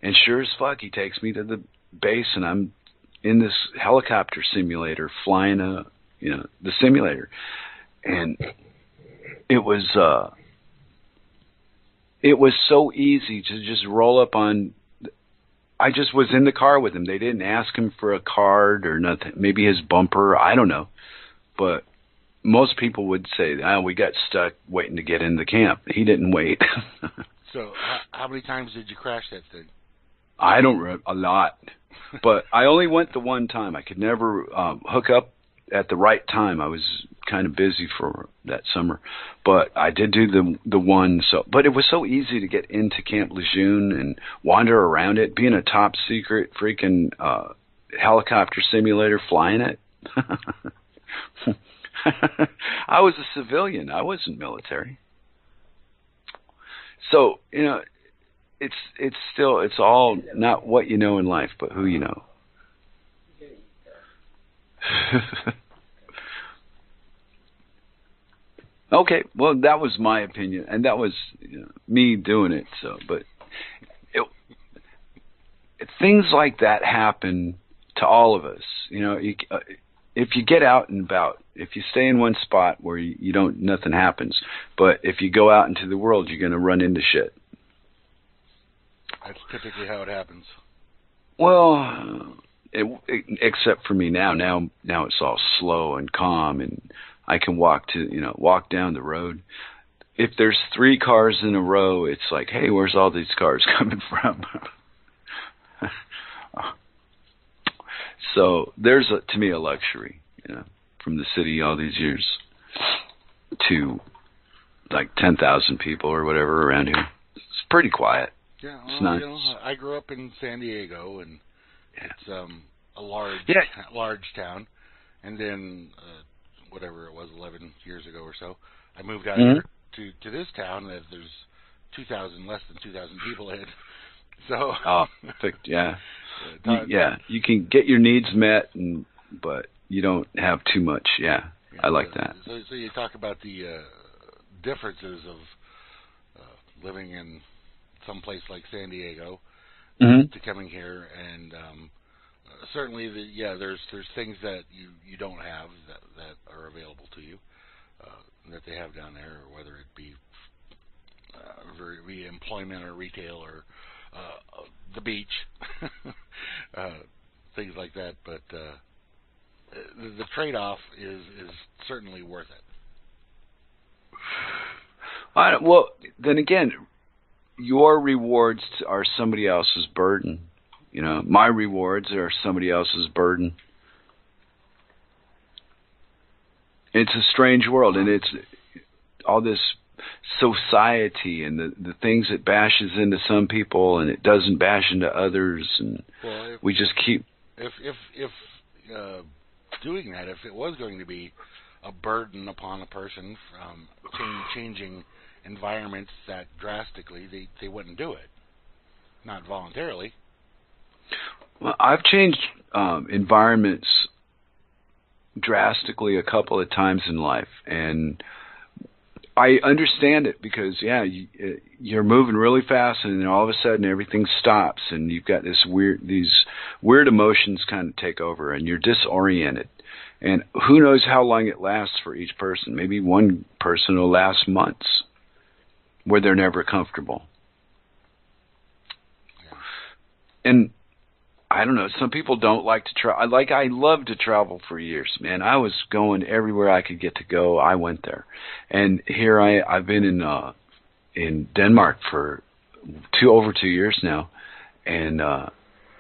and sure as fuck, he takes me to the base, and I'm in this helicopter simulator flying a you know the simulator and it was uh it was so easy to just roll up on I just was in the car with him. They didn't ask him for a card or nothing. Maybe his bumper, I don't know. But most people would say, "Oh, we got stuck waiting to get in the camp." He didn't wait. so, how, how many times did you crash that thing? I don't re- a lot, but I only went the one time. I could never um, hook up at the right time. I was kind of busy for that summer, but I did do the the one. So, but it was so easy to get into Camp Lejeune and wander around it, being a top secret freaking uh, helicopter simulator, flying it. I was a civilian. I wasn't military. So you know, it's it's still it's all not what you know in life, but who you know. okay, well, that was my opinion, and that was you know, me doing it. So, but it, it, things like that happen to all of us. You know, you, uh, if you get out and about, if you stay in one spot where you, you don't, nothing happens. But if you go out into the world, you're going to run into shit. That's typically how it happens. Well, it, it, except for me now. Now, now it's all slow and calm, and I can walk to you know walk down the road. If there's three cars in a row, it's like, hey, where's all these cars coming from? so there's a, to me a luxury, you know, from the city all these years to like ten thousand people or whatever around here. It's pretty quiet. Yeah, well, it's nice. you know, I grew up in San Diego, and Yeah. it's um a large Yeah. large town. And then uh, whatever it was, eleven years ago or so, I moved out Mhm. here to to this town that there's two thousand less than two thousand people in. So Oh, perfect. Yeah. uh, yeah, you can get your needs met, and but you don't have too much. Yeah, Yeah, I like so- that. So, so you talk about the uh, differences of uh, living in some place like San Diego hmm to coming here, and um, uh, certainly, the, yeah, there's there's things that you you don't have that that are available to you uh, that they have down there, whether it be uh, re- re- employment or retail or uh, uh, the beach, uh, things like that. But uh, the, the trade-off is is certainly worth it. I well, then again, your rewards are somebody else's burden. You know, my rewards are somebody else's burden. It's a strange world, and it's all this society and the the things it bashes into some people and it doesn't bash into others, and Well, if we just keep if if if uh, doing that, if it was going to be a burden upon a person from changing environments that drastically, they they wouldn't do it, not voluntarily. Well, I've changed um, environments drastically a couple of times in life, and I understand it because yeah, you, uh, you're moving really fast, and then all of a sudden everything stops, and you've got this weird these weird emotions kind of take over, and you're disoriented. And who knows how long it lasts for each person? Maybe one person will last months, where they're never comfortable. And I don't know. Some people don't like to travel. Like I love to travel for years, man. I was going everywhere I could get to go. I went there, and here I I've been in uh in Denmark for two over two years now, and uh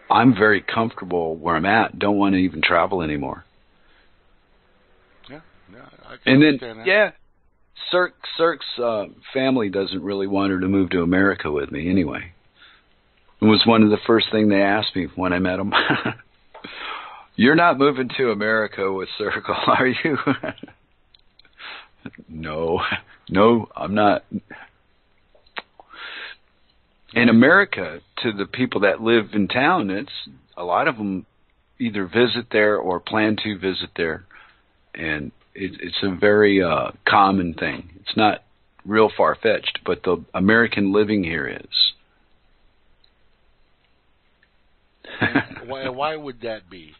I'm very comfortable where I'm at. Don't want to even travel anymore. Yeah, and then yeah, Cirque Cirque's uh, family doesn't really want her to move to America with me anyway. It was one of the first thing they asked me when I met them. You're not moving to America with Circle, are you? no, no, I'm not. In America, to the people that live in town, it's a lot of them either visit there or plan to visit there, and it, it's a very uh, common thing. It's not real far fetched, but the American living here is. why, why would that be?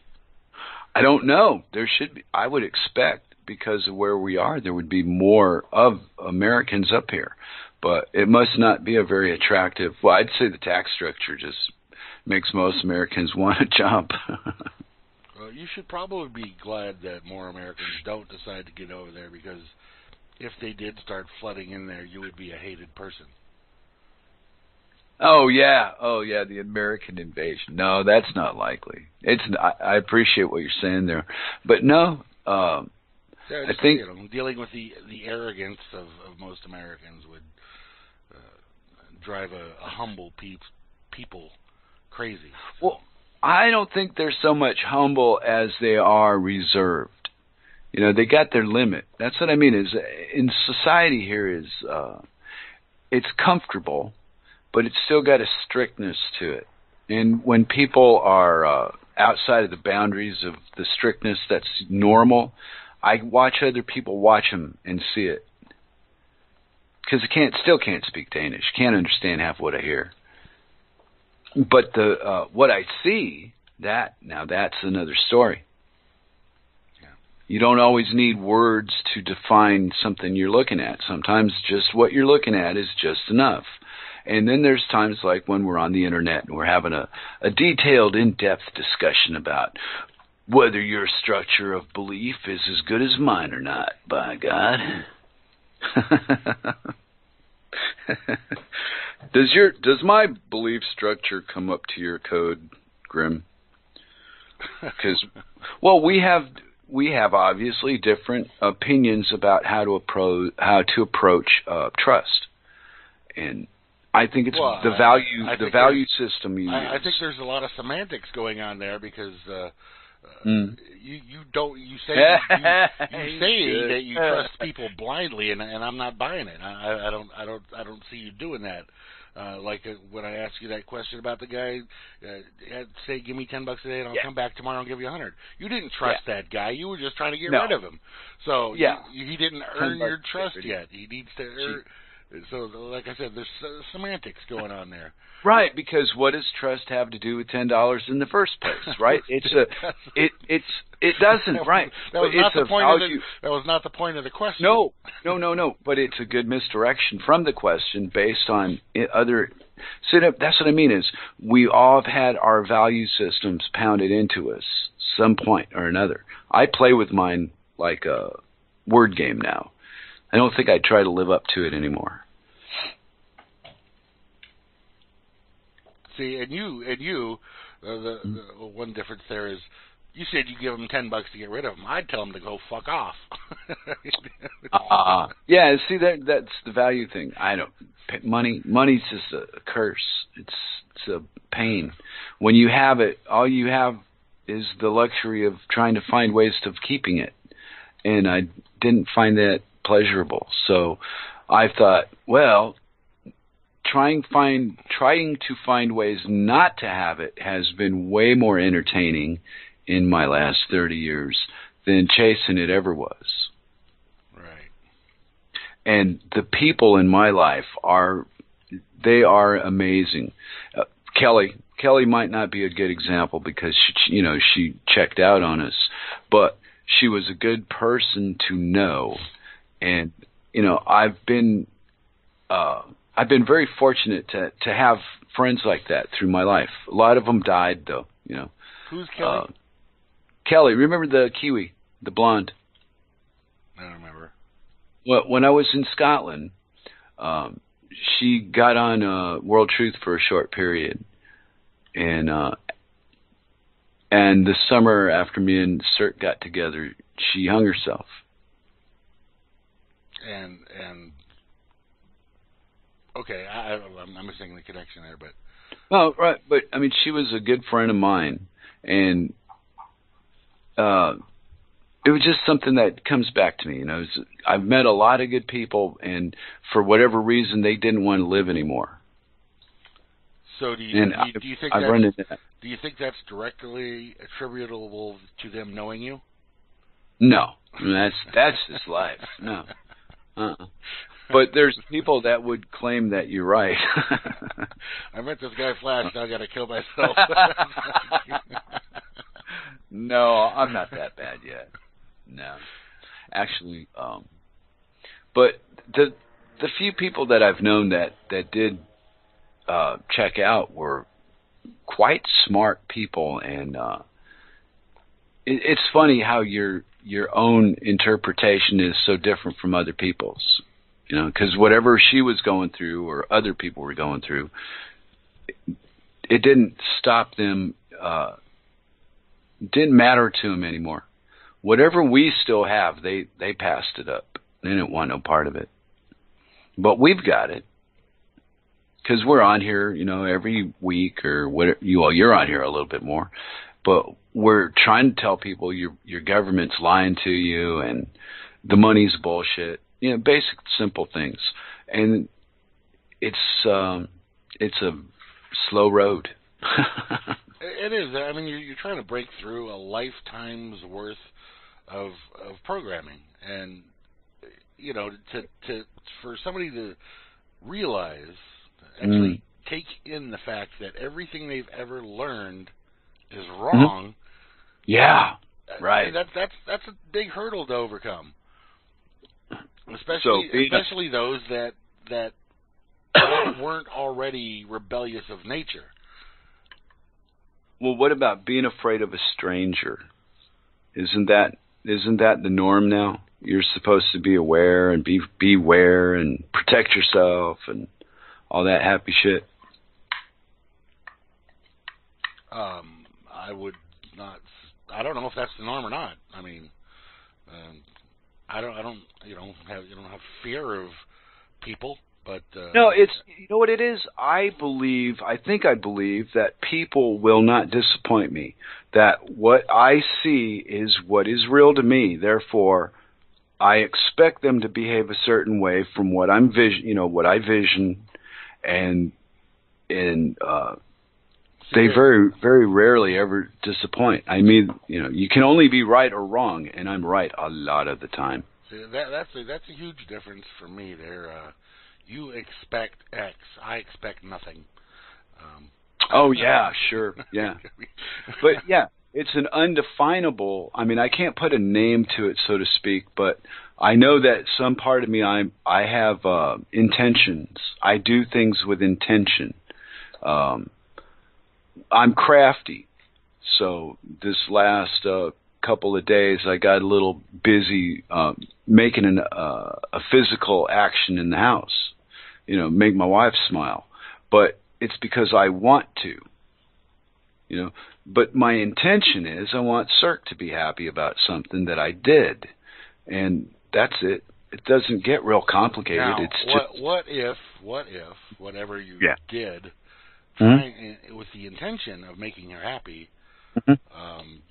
I don't know. There should be. I would expect because of where we are, there would be more of Americans up here. But it must not be a very attractive. Well, I'd say the tax structure just makes most Americans want to jump. you should probably be glad that more Americans don't decide to get over there because if they did start flooding in there, you would be a hated person. Oh yeah, oh yeah, the American invasion. No, that's not likely. It's I, I appreciate what you're saying there, but no, um, yeah, I think you know, dealing with the the arrogance of, of most Americans would uh, drive a, a humble pe- people crazy. So. Well, I don't think they're so much humble as they are reserved. You know, they got their limit. That's what I mean. Is in society here is uh, it's comfortable, but it's still got a strictness to it. And when people are uh, outside of the boundaries of the strictness that's normal, I watch other people watch them and see it because I can't still can't speak Danish, can't understand half what I hear. But the uh, what I see that now that's another story. Yeah. You don't always need words to define something you're looking at. Sometimes just what you're looking at is just enough. And then there's times like when we're on the internet and we're having a, a detailed, in-depth discussion about whether your structure of belief is as good as mine or not, by God. does your does my belief structure come up to your code, Grim? Because well, we have we have obviously different opinions about how to approach how to approach uh, trust, and I think it's well, the value I, I the value system you I, use. I think there's a lot of semantics going on there because uh, Mm. you you don't you say you, you say that you trust people blindly, and and I'm not buying it. I, I don't I don't I don't see you doing that. Uh, like uh, when I asked you that question about the guy, uh, say give me ten bucks a day and I'll yeah. come back tomorrow and give you a hundred. You didn't trust yeah. that guy. You were just trying to get no. rid of him. So yeah, you, he didn't earn your trust yet. He needs to earn. So, like I said, there's semantics going on there. Right, because what does trust have to do with ten dollars in the first place? Right? It's a, it, it's, it doesn't. Right. That was not the point value. of the. That was not the point of the question. No, no, no, no. But it's a good misdirection from the question based on eh, other. So that's what I mean is we all have had our value systems pounded into us some point or another. I play with mine like a word game now. I don't think I try to live up to it anymore. See, and you, and you, uh, the, the one difference there is, you said you give them ten bucks to get rid of them. I'd tell them to go fuck off. uh, yeah, see that that's the value thing. I don't money. Money's just a curse. It's it's a pain. When you have it, all you have is the luxury of trying to find ways of keeping it, and I didn't find that pleasurable. So I thought, well, trying find trying to find ways not to have it has been way more entertaining in my last 30 years than chasing it ever was. Right. And the people in my life are they are amazing. Uh, Kelly Kelly might not be a good example because she, you know she checked out on us, but she was a good person to know, and you know I've been uh, I've been very fortunate to to have friends like that through my life. A lot of them died though, you know. Who's Kelly? Uh, Kelly, remember the Kiwi, the blonde? I don't remember. Well, when I was in Scotland, um, she got on uh, World Truth for a short period, and uh, and the summer after me and Cirque got together, she hung herself. And and okay, I, I'm, I'm missing the connection there, but Oh, right, but I mean, she was a good friend of mine, and uh, it was just something that comes back to me. You know, it's, I've met a lot of good people, and for whatever reason, they didn't want to live anymore. So do you, And do you, do you think I've into that. do you think that's directly attributable to them knowing you? No, that's that's just life. No, uh-uh. but there's people that would claim that you're right. I met this guy Flash. Now I got to kill myself. no, I'm not that bad yet. No, actually, um, but the the few people that I've known that that did uh, check out were quite smart people, and uh, it, it's funny how your your own interpretation is so different from other people's. You know, because whatever she was going through or other people were going through, it, didn't stop them. Uh, didn't matter to them anymore. Whatever we still have, they they passed it up. They didn't want no part of it. But we've got it because we're on here, you know, every week or whatever. You well, you're on here a little bit more, but we're trying to tell people your your government's lying to you and the money's bullshit. You know, basic simple things, and it's um, it's a slow road. It is. I mean, you're, you're trying to break through a lifetime's worth of of programming, and you know, to to for somebody to realize, actually take in the fact that everything they've ever learned is wrong. yeah, I mean, Right. That's that's that's a big hurdle to overcome. So Especially being especially those that that weren't already rebellious of nature. Well, what about being afraid of a stranger? Isn't that isn't that the norm now? You're supposed to be aware and be beware and protect yourself and all that happy shit. Um, I would not. I don't know if that's the norm or not. I mean, um, I don't. I don't. You know, have you don't have fear of people, but uh, No, it's you know what it is. I believe, I think I believe that people will not disappoint me. That what I see is what is real to me. Therefore, I expect them to behave a certain way from what I'm vision, you know, what I vision, and and uh, they very very rarely ever disappoint. I mean, you know, you can only be right or wrong, and I'm right a lot of the time. See, that that's a, that's a huge difference for me. There, uh, you expect X, I expect nothing. Um, Oh yeah, sure, yeah. but yeah, it's an undefinable. I mean, I can't put a name to it, so to speak, but I know that some part of me, I'm, I have uh, intentions. I do things with intention. Um, I'm crafty, so this last uh, couple of days, I got a little busy um, making an, uh, a physical action in the house. You know, make my wife smile, but it's because I want to. You know, but my intention is I want Cirque to be happy about something that I did, and that's it. It doesn't get real complicated. now, it's what just what if what if whatever you Yeah. did. Trying, uh, with the intention of making her happy, Mhm. um,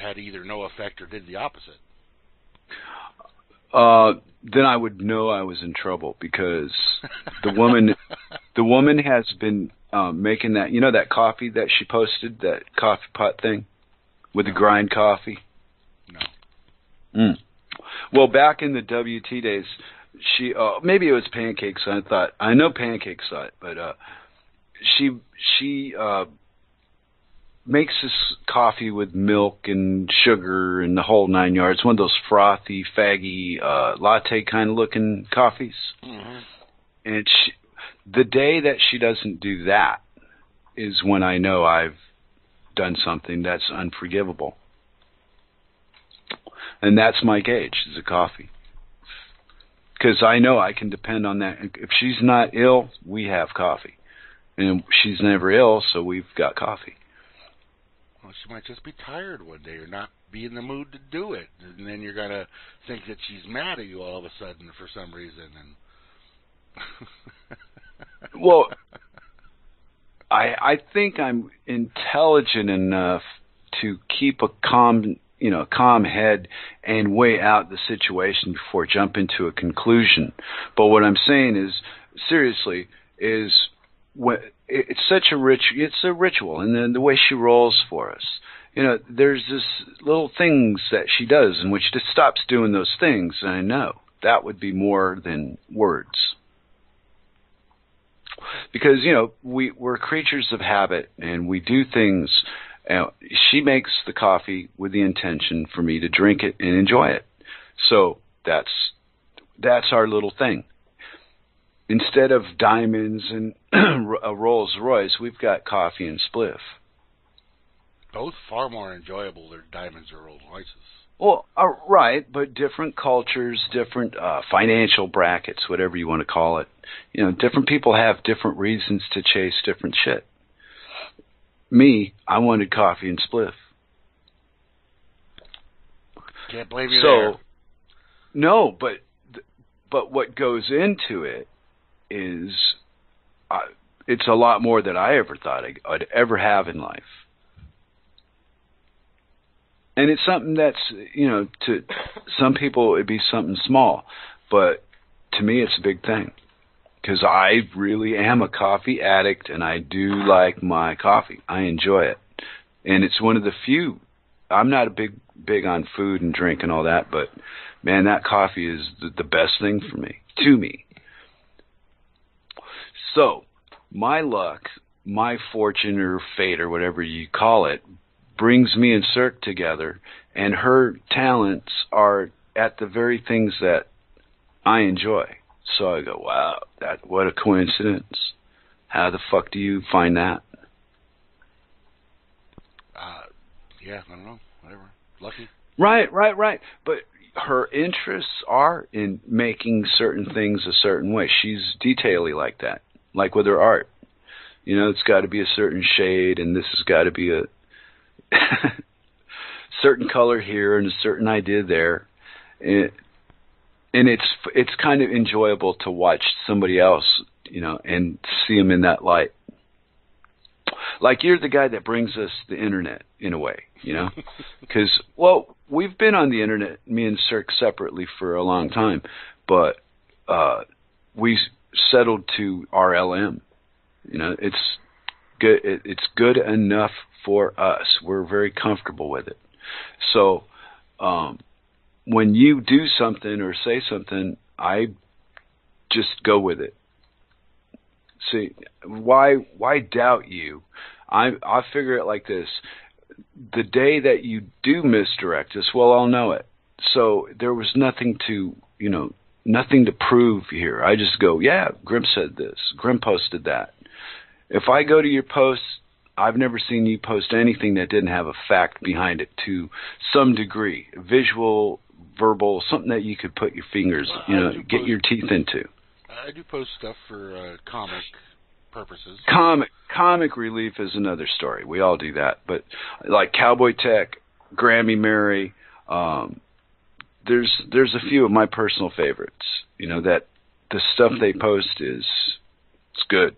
had either no effect or did the opposite. uh, then I would know I was in trouble because the woman the woman has been um, making that you know that coffee that she posted that coffee pot thing with the grind coffee. No. Mm. Well, back in the WT days, she uh, maybe it was pancakes. I thought I know pancakes saw it, but uh, she she uh, makes this coffee with milk and sugar and the whole nine yards. One of those frothy, faggy, uh, latte kind of looking coffees. hmm And she, the day that she doesn't do that is when I know I've done something that's unforgivable. And that's my gauge, is a coffee. Because I know I can depend on that. If she's not ill, we have coffee. And she's never ill, so we've got coffee. well, she might just be tired one day or not be in the mood to do it, and then you're gonna think that she's mad at you all of a sudden for some reason. And well, I I think I'm intelligent enough to keep a calm you know calm head and weigh out the situation before jumping to a conclusion. But what I'm saying is seriously is it's such a rich it's a ritual and then the way she rolls for us. You know there's this little things that she does in which just stops doing those things and i know that would be more than words. Because you know we we're creatures of habit and we do things uh, she makes the coffee with the intention for me to drink it and enjoy it. So that's that's our little thing instead of diamonds and a Rolls Royce, we've got coffee and spliff. Both far more enjoyable than diamonds or Rolls Royces. Well, uh, right, but different cultures, different uh, financial brackets, whatever you want to call it. You know, different people have different reasons to chase different shit. Me, I wanted coffee and spliff. Can't blame you so, there. No, but but what goes into it is uh, it's a lot more than I ever thought I'd ever have in life. And it's something that's, you know, to some people it'd be something small, but to me it's a big thing because I really am a coffee addict and I do like my coffee. I enjoy it. And it's one of the few I'm not a big big on food and drink and all that, but man, that coffee is the, the best thing for me, to me. So, my luck, my fortune or fate or whatever you call it, brings me and Cirque together, and her talents are at the very things that I enjoy. So I go, wow, that what a coincidence. How the fuck do you find that? Uh, yeah, I don't know. Whatever. Lucky. Right, right, right. But her interests are in making certain things a certain way. She's detaily like that like with her art. You know, it's got to be a certain shade, and this has got to be a certain color here and a certain idea there. And, and it's it's kind of enjoyable to watch somebody else, you know, and see them in that light. Like you're the guy that brings us the internet in a way, you know, because well, we've been on the internet, me and Cirque separately for a long time, but uh, we settled to RLM. You know, it's good. It, it's good enough for us. We're very comfortable with it. So, um, when you do something or say something, I just go with it. See, why why doubt you? I I figure it like this: the day that you do misdirect us, well, I'll know it. So there was nothing to you know nothing to prove here. I just go, yeah, Grim said this. Grim posted that. If I go to your posts, I've never seen you post anything that didn't have a fact behind it to some degree, visual, verbal, something that you could put your fingers, well, you know, get post, your teeth into. I do post stuff for uh, comic purposes. Comic comic relief is another story. We all do that, but like Cowboy Tech, Grammy Mary, um, there's there's a few of my personal favorites. You know that the stuff they mm-hmm. post is it's good,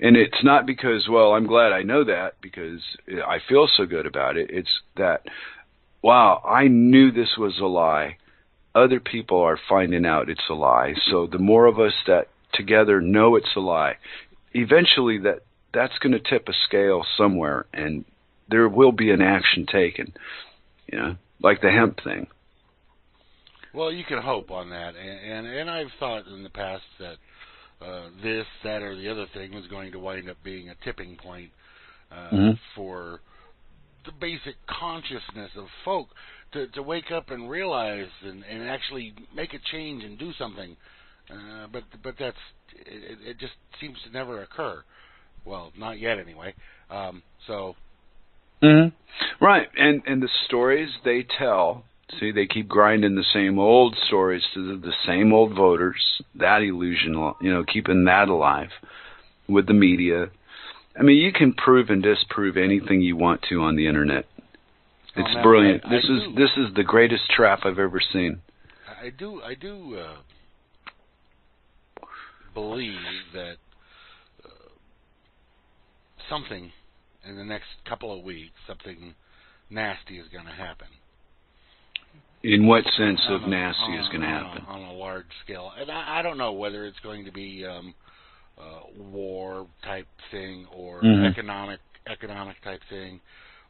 and it's not because well I'm glad I know that because I feel so good about it. It's that wow I knew this was a lie. Other people are finding out it's a lie. So the more of us that together know it's a lie, eventually that that's going to tip a scale somewhere, and there will be an action taken. You know, like the hemp thing. Well, you can hope on that, and and, and I've thought in the past that uh, this, that, or the other thing was going to wind up being a tipping point uh, mm-hmm. for the basic consciousness of folk to to wake up and realize and, and actually make a change and do something. Uh, but but that's it, it just seems to never occur. Well, not yet anyway. Um, so. Mm-hmm. Right, and and the stories they tell See, they keep grinding the same old stories to the, the same old voters. That illusion, you know, keeping that alive with the media. I mean, you can prove and disprove anything you want to on the internet. Oh, It's now, brilliant. I- I this is do. this is the greatest trap I've ever seen. I do I do uh, believe that uh, something in the next couple of weeks, something nasty is going to happen. In what sense of a- nasty is going to on a- happen? on a large scale? And I, I don't know whether it's going to be um, uh, war type thing or Mhm. economic economic type thing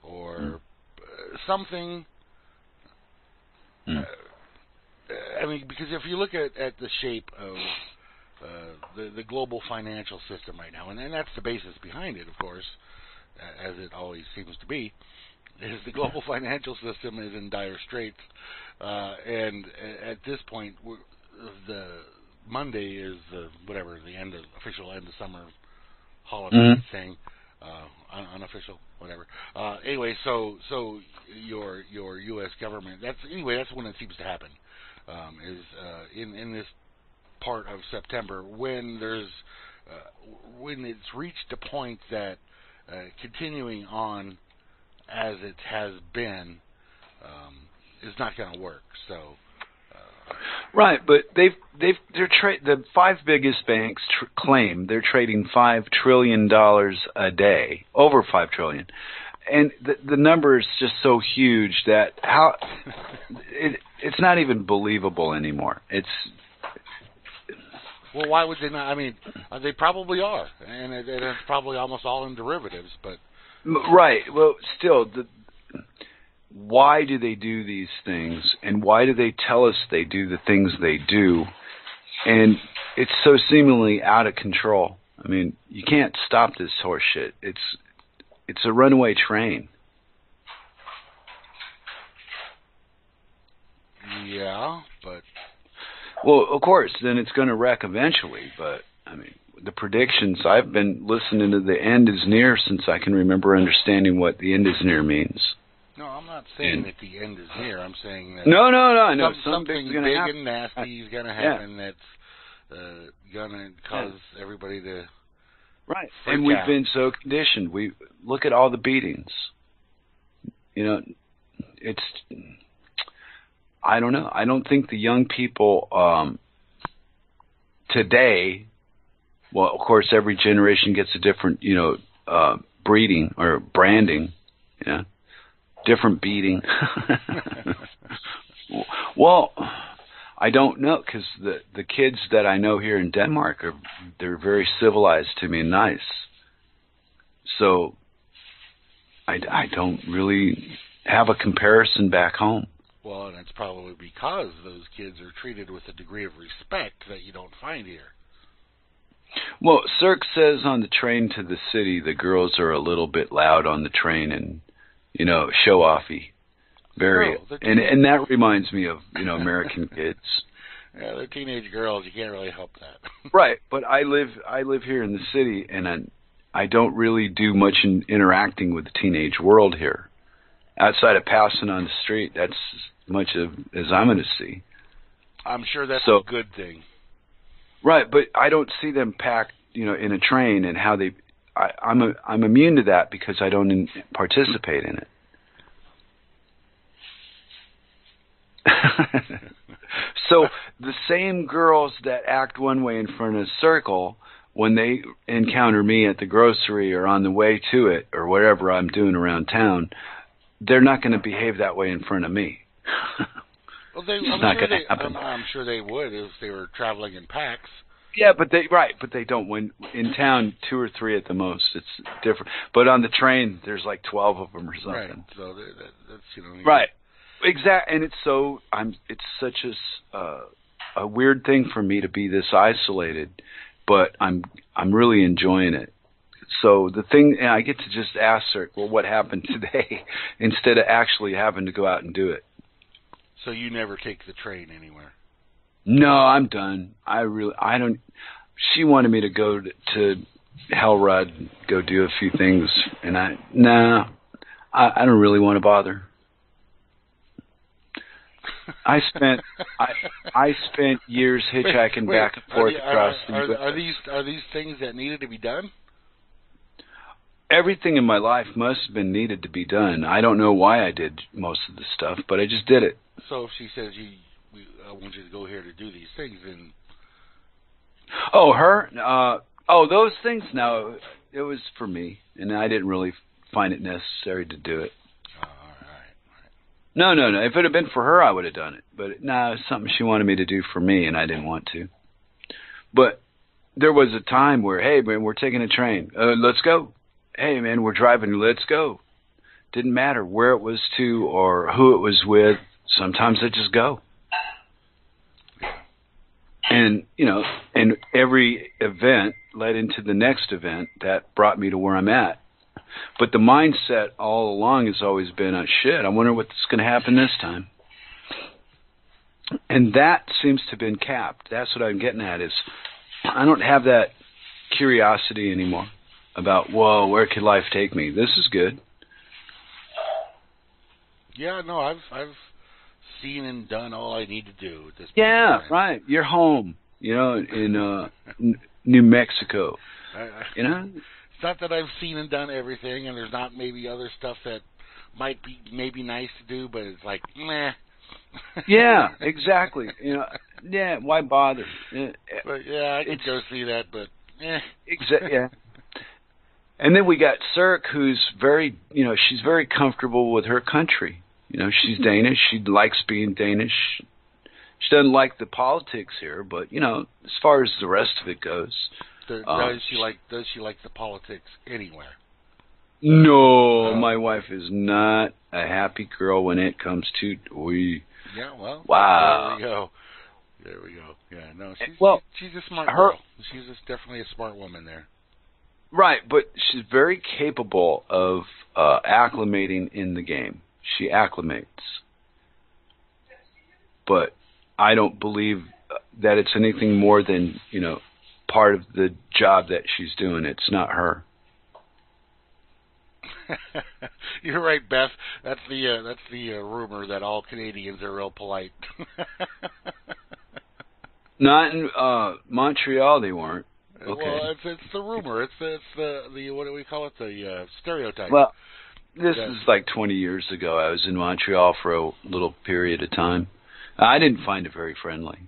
or uh, something Mm. uh, I mean, because if you look at, at the shape of uh, the the global financial system right now, and, and that's the basis behind it, of course, as it always seems to be, is the global financial system is in dire straits, uh, and at this point, the Monday is the whatever the end of official end of summer holiday Mhm. thing, uh, un- unofficial, whatever. Uh, anyway, so so your your U.S. government. That's anyway. That's when it seems to happen. Um, is uh, in in this part of September when there's uh, when it's reached a point that uh, continuing on as it has been um, is not going to work. So. Uh, Right, but they've they've they're tra- the five biggest banks tr- claim they're trading five trillion dollars a day, over five trillion, and the the number is just so huge that how it it's not even believable anymore. It's Well, why would they not? I mean, uh, they probably are, and it, it- it's probably almost all in derivatives. But Right. Well, still, the, why do they do these things, and why do they tell us they do the things they do? And it's so seemingly out of control. I mean, you can't stop this horse shit. It's it's a runaway train. yeah, but Well, of course, then it's going to wreck eventually. But I mean, the predictions I've been listening to the end is near since I can remember understanding what the end is near means. no, I'm not saying that the end is near. I'm saying that No, no, no. no. know some, something big going to happen. and nasty is going to Yeah. happen. That's uh, going to cause everybody to. Right. And we've out. been so conditioned. We look at all the beatings. You know, it's I don't know. I don't think the young people um today well, of course every generation gets a different, you know, uh breeding or branding, you know. Different beating. well, I don't know because the the kids that I know here in Denmark are they're very civilized to me and nice. So I, I don't really have a comparison back home. Well, and it's probably because those kids are treated with a degree of respect that you don't find here. Well, Cirque says on the train to the city the girls are a little bit loud on the train and you know show offy. Very, they're and and that reminds me of you know American kids. Yeah, they're teenage girls. You can't really help that. Right, but I live I live here in the city, and I, I don't really do much in interacting with the teenage world here. Outside of passing on the street, that's as much of as I'm going to see. I'm sure that's So- a good thing. Right, but I don't see them packed, you know, in a train and how they. I, I'm a, I'm immune to that because I don't in, participate in it. so the same girls that act one way in front of a circle when they encounter me at the grocery or on the way to it or whatever I'm doing around town, they're not going to behave that way in front of me. Well, they, It's I'm not sure gonna they, happen. I'm, I'm sure they would if they were traveling in packs. Yeah, but they right, but they don't. When in town, two or three at the most. It's different. But on the train, there's like twelve of them or something. Right. So that, that, that's you know. Right. Exact. And it's so I'm. It's such a uh, a weird thing for me to be this isolated, but I'm I'm really enjoying it. So the thing, and I get to just ask her, well, what happened today, instead of actually having to go out and do it. So you never take the train anywhere. No, I'm done. I really, I don't. She wanted me to go to, to Hellrod, go do a few things, and I, nah, I, I don't really want to bother. I spent, I, I spent years hitchhiking Wait, back and forth across are, the are, are these are these things that needed to be done? Everything in my life must have been needed to be done. I don't know why I did most of the stuff, but I just did it. So if she says you, we, I want you to go here to do these things, then Oh, her? Uh, oh, those things. No, it was for me, and I didn't really find it necessary to do it. oh, all right. No, no, no. If it had been for her, I would have done it. But no, it's something she wanted me to do for me, and I didn't want to. But there was a time where, hey, man, we're taking a train. Uh, let's go. Hey, man, we're driving. Let's go. Didn't matter where it was to or who it was with. Sometimes I just go. And you know, and every event led into the next event that brought me to where I'm at. But the mindset all along has always been, oh, shit, I wonder what's going to happen this time. And that seems to have been capped. That's what I'm getting at is I don't have that curiosity anymore about, whoa, where could life take me? This is good. Yeah, no, I've I've seen and done all I need to do at this. point Yeah, time. right. You're home, you know, in uh, N- New Mexico. I, I, You know, it's not that I've seen and done everything, and there's not maybe other stuff that might be maybe nice to do, but it's like, meh. yeah, exactly. You know, yeah. Why bother? But yeah, I could It's- go see that, but eh. Exa- yeah. And then we got Cirque, who's very, you know, she's very comfortable with her country. You know, she's Danish. She likes being Danish. She doesn't like the politics here, but you know, as far as the rest of it goes, Does, Uh, does she like does she like the politics anywhere? no, my wife is not a happy girl when it comes to we. Yeah, well, Wow. There we go. There we go. Yeah, no, she's Well, she's a smart her- girl. She's just definitely a smart woman there. Right, but she's very capable of uh, acclimating in the game. She acclimates. But I don't believe that it's anything more than, you know, part of the job that she's doing. It's not her. You're right, Beth. That's the uh, that's the uh, rumor that all Canadians are real polite. Not in uh Montreal they weren't. Okay. Well, it's it's the rumor. It's the it's the the what do we call it? The uh, stereotype. Well, this Yeah. is like 20 years ago. I was in Montreal for a little period of time. I didn't find it very friendly.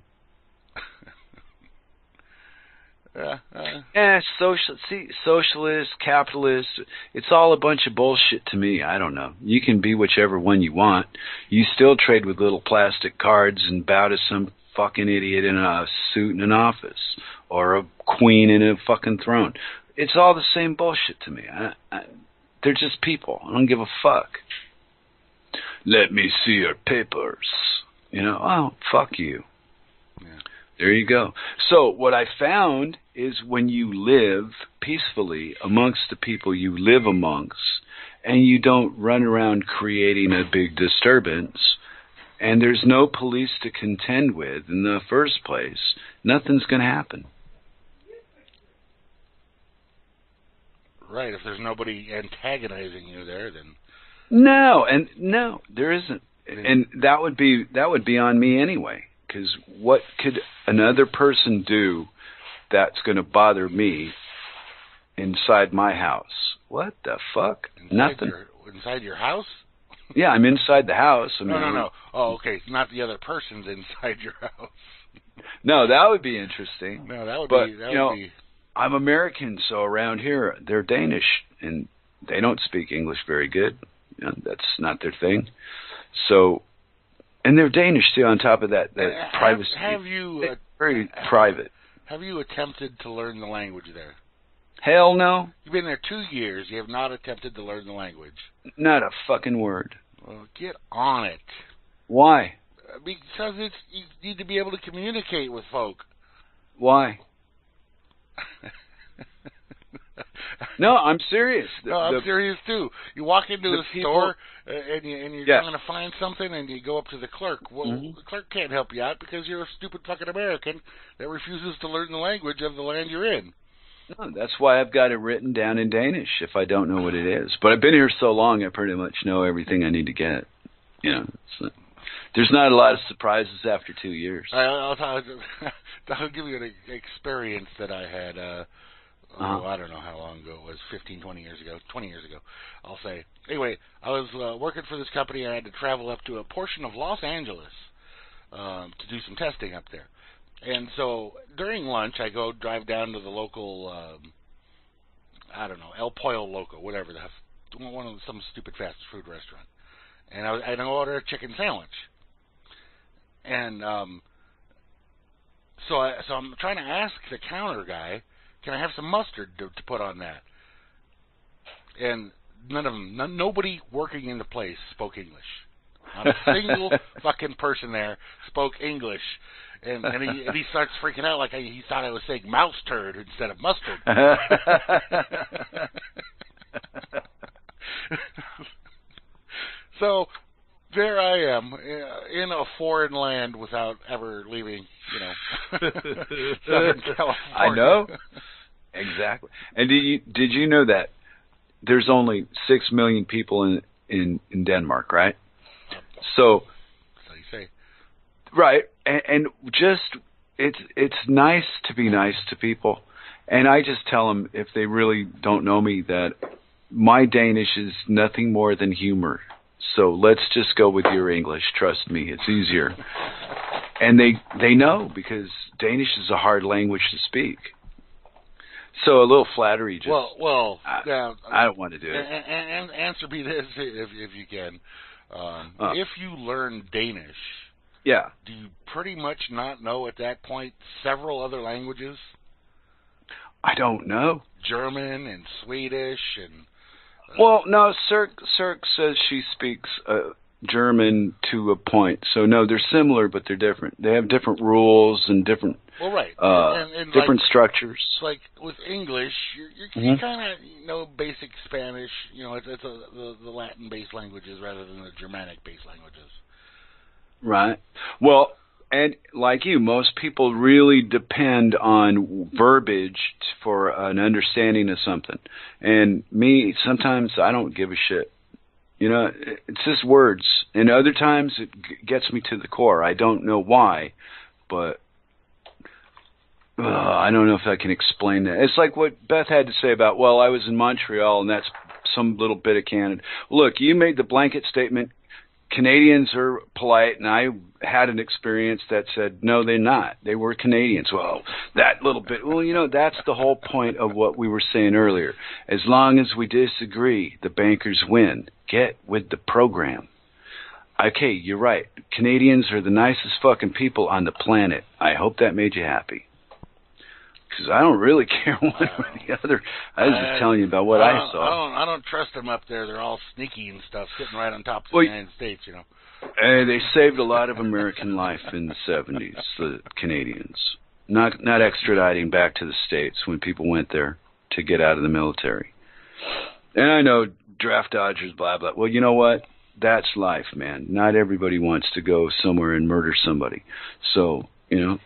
yeah. Uh, Yeah, social. See, socialist, capitalist. It's all a bunch of bullshit to me. I don't know. You can be whichever one you want. You still trade with little plastic cards and bow to some fucking idiot in a suit in an office or a queen in a fucking throne. It's all the same bullshit to me. I, I, they're just people. I don't give a fuck. Let me see your papers. You know, oh fuck you. Yeah. There you go. So what I found is when you live peacefully amongst the people you live amongst, and you don't run around creating a big disturbance, and there's no police to contend with in the first place, nothing's going to happen. right. If there's nobody antagonizing you there, then No, and no, there isn't. And that would be that would be on me anyway. Because what could another person do that's going to bother me inside my house? What the fuck? inside Nothing. your inside your house. Yeah, I'm inside the house. I mean, No, no, no. Oh, okay. Not the other person's inside your house. No, that would be interesting. No, that would But, be that you know, would be. I'm American, so around here they're Danish, and they don't speak English very good. You know, that's not their thing. So, and they're Danish too. On top of that, that Have- privacy, Have you uh, very private. have you attempted to learn the language there? Hell no, You've been there two years. You have not attempted to learn the language. not a fucking word. Well, get on it. Why? Because it's you need to be able to communicate with folk. Why? No, I'm serious. The- no, I'm the- serious too. You walk into the a people- store uh, and you and you're Yes. trying to find something, and you go up to the clerk. Well, Mhm. the clerk can't help you out because you're a stupid fucking American that refuses to learn the language of the land you're in. No, that's why I've got it written down in Danish if I don't know what it is. But I've been here so long, I pretty much know everything I need to get. You know, not, there's not a lot of surprises after two years. I, I'll, I'll, I'll give you an experience that I had. Uh, oh, I don't know how long ago it was, 15, 20 years ago, 20 years ago, I'll say. Anyway, I was uh, working for this company and I had to travel up to a portion of Los Angeles um, to do some testing up there. And so during lunch, I go drive down to the local, um, I don't know, El Pollo Loco, whatever the one of some stupid fast food restaurant, and I, I order a chicken sandwich, and um, so I so I'm trying to ask the counter guy, can I have some mustard to, to put on that? And none of them, none, nobody working in the place spoke English. Not a single fucking person there spoke English. And, and he and he starts freaking out like I, he thought I was saying mouse turd instead of mustard. so there I am uh, in a foreign land without ever leaving, you know, Southern California. I know exactly. And did you did you know that there's only six million people in in in Denmark, right? So, so you say, right? And, and just it's it's nice to be nice to people, and I just tell them if they really don't know me that my Danish is nothing more than humor. So let's just go with your English. Trust me, it's easier. And they they know because Danish is a hard language to speak. So a little flattery just well well I, yeah, I don't want to do it. And, and, and answer me this if if you can. Um, uh, if you learn Danish, yeah, do you pretty much not know at that point several other languages? I don't know. German and Swedish and well, no, Cirque, Cirque says she speaks uh, German to a point. So no, they're similar, but they're different. They have different rules and different. Well, right. Uh, and, and different like, structures. Like with English, you're, you're, mm-hmm. you kind of know basic Spanish. You know, it's, it's a, the, the Latin-based languages rather than the Germanic-based languages. Right. Well, and like you, most people really depend on verbiage for an understanding of something. And me, sometimes I don't give a shit. You know, it's just words. And other times it gets me to the core. I don't know why, but uh, I don't know if I can explain that. It's like what Beth had to say about, well, I was in Montreal and that's some little bit of Canada. Look, you made the blanket statement Canadians are polite, and I had an experience that said no, they're not. They were Canadians. Well, that little bit. Well, you know, that's the whole point of what we were saying earlier. As long as we disagree, the bankers win. Get with the program. Okay, you're right. Canadians are the nicest fucking people on the planet. I hope that made you happy because I don't really care one way or the uh, other. I was just telling you about what I, I saw. I don't, I don't trust them up there. They're all sneaky and stuff, sitting right on top of well, the United States. You know. Hey, they saved a lot of American life in the '70s. The Canadians, not not extraditing back to the states when people went there to get out of the military. And I know draft dodgers, blah blah. Well, you know what? That's life, man. Not everybody wants to go somewhere and murder somebody. So you know,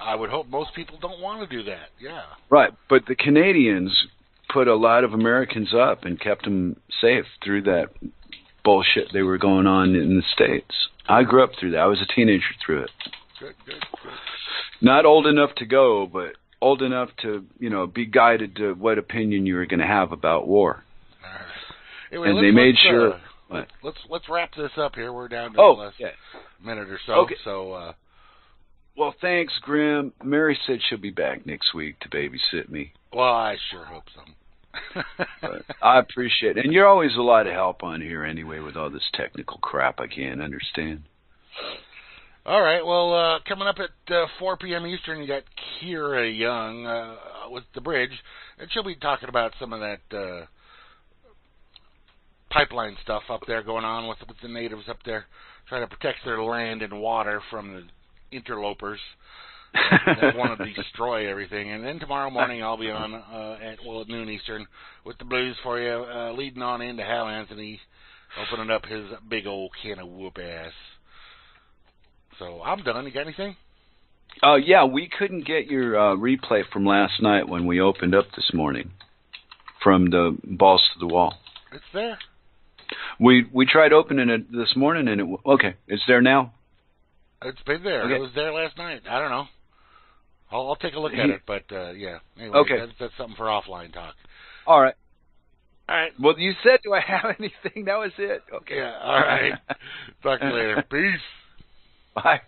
I would hope most people don't want to do that. Yeah. Right, but the Canadians put a lot of Americans up and kept them safe through that bullshit they were going on in the states. I grew up through that. I was a teenager through it. Good, good, good. Not old enough to go, but old enough to, you know, be guided to what opinion you were going to have about war. All right. Anyway, and they made sure. Uh, let's let's wrap this up here. We're down to oh, the last yeah. minute or so. Okay. So. uh well, thanks, Grim. Mary said she'll be back next week to babysit me. Well, I sure hope so. I appreciate it. And you're always a lot of help on here anyway with all this technical crap I can't understand. All right. Well, uh, coming up at uh, 4 p.m. Eastern, you got Kira Young uh, with The Bridge, and she'll be talking about some of that uh, pipeline stuff up there going on with, with the natives up there, trying to protect their land and water from the interlopers that want to destroy everything. And then tomorrow morning I'll be on uh, at well at noon Eastern with the blues for you, uh, leading on into Hal Anthony, opening up his big old can of whoop ass. So I'm done. You got anything? Uh, yeah, we couldn't get your uh, replay from last night when we opened up this morning from the balls to the wall. It's there. We we tried opening it this morning and it okay. It's there now. It's been there. Okay. It was there last night. I don't know. I'll, I'll take a look at it, but uh, yeah. Anyway, Okay. that's, that's something for offline talk. All right. All right. Well, you said, do I have anything? That was it. Okay. Yeah. All right. Talk to you later. Peace. Bye.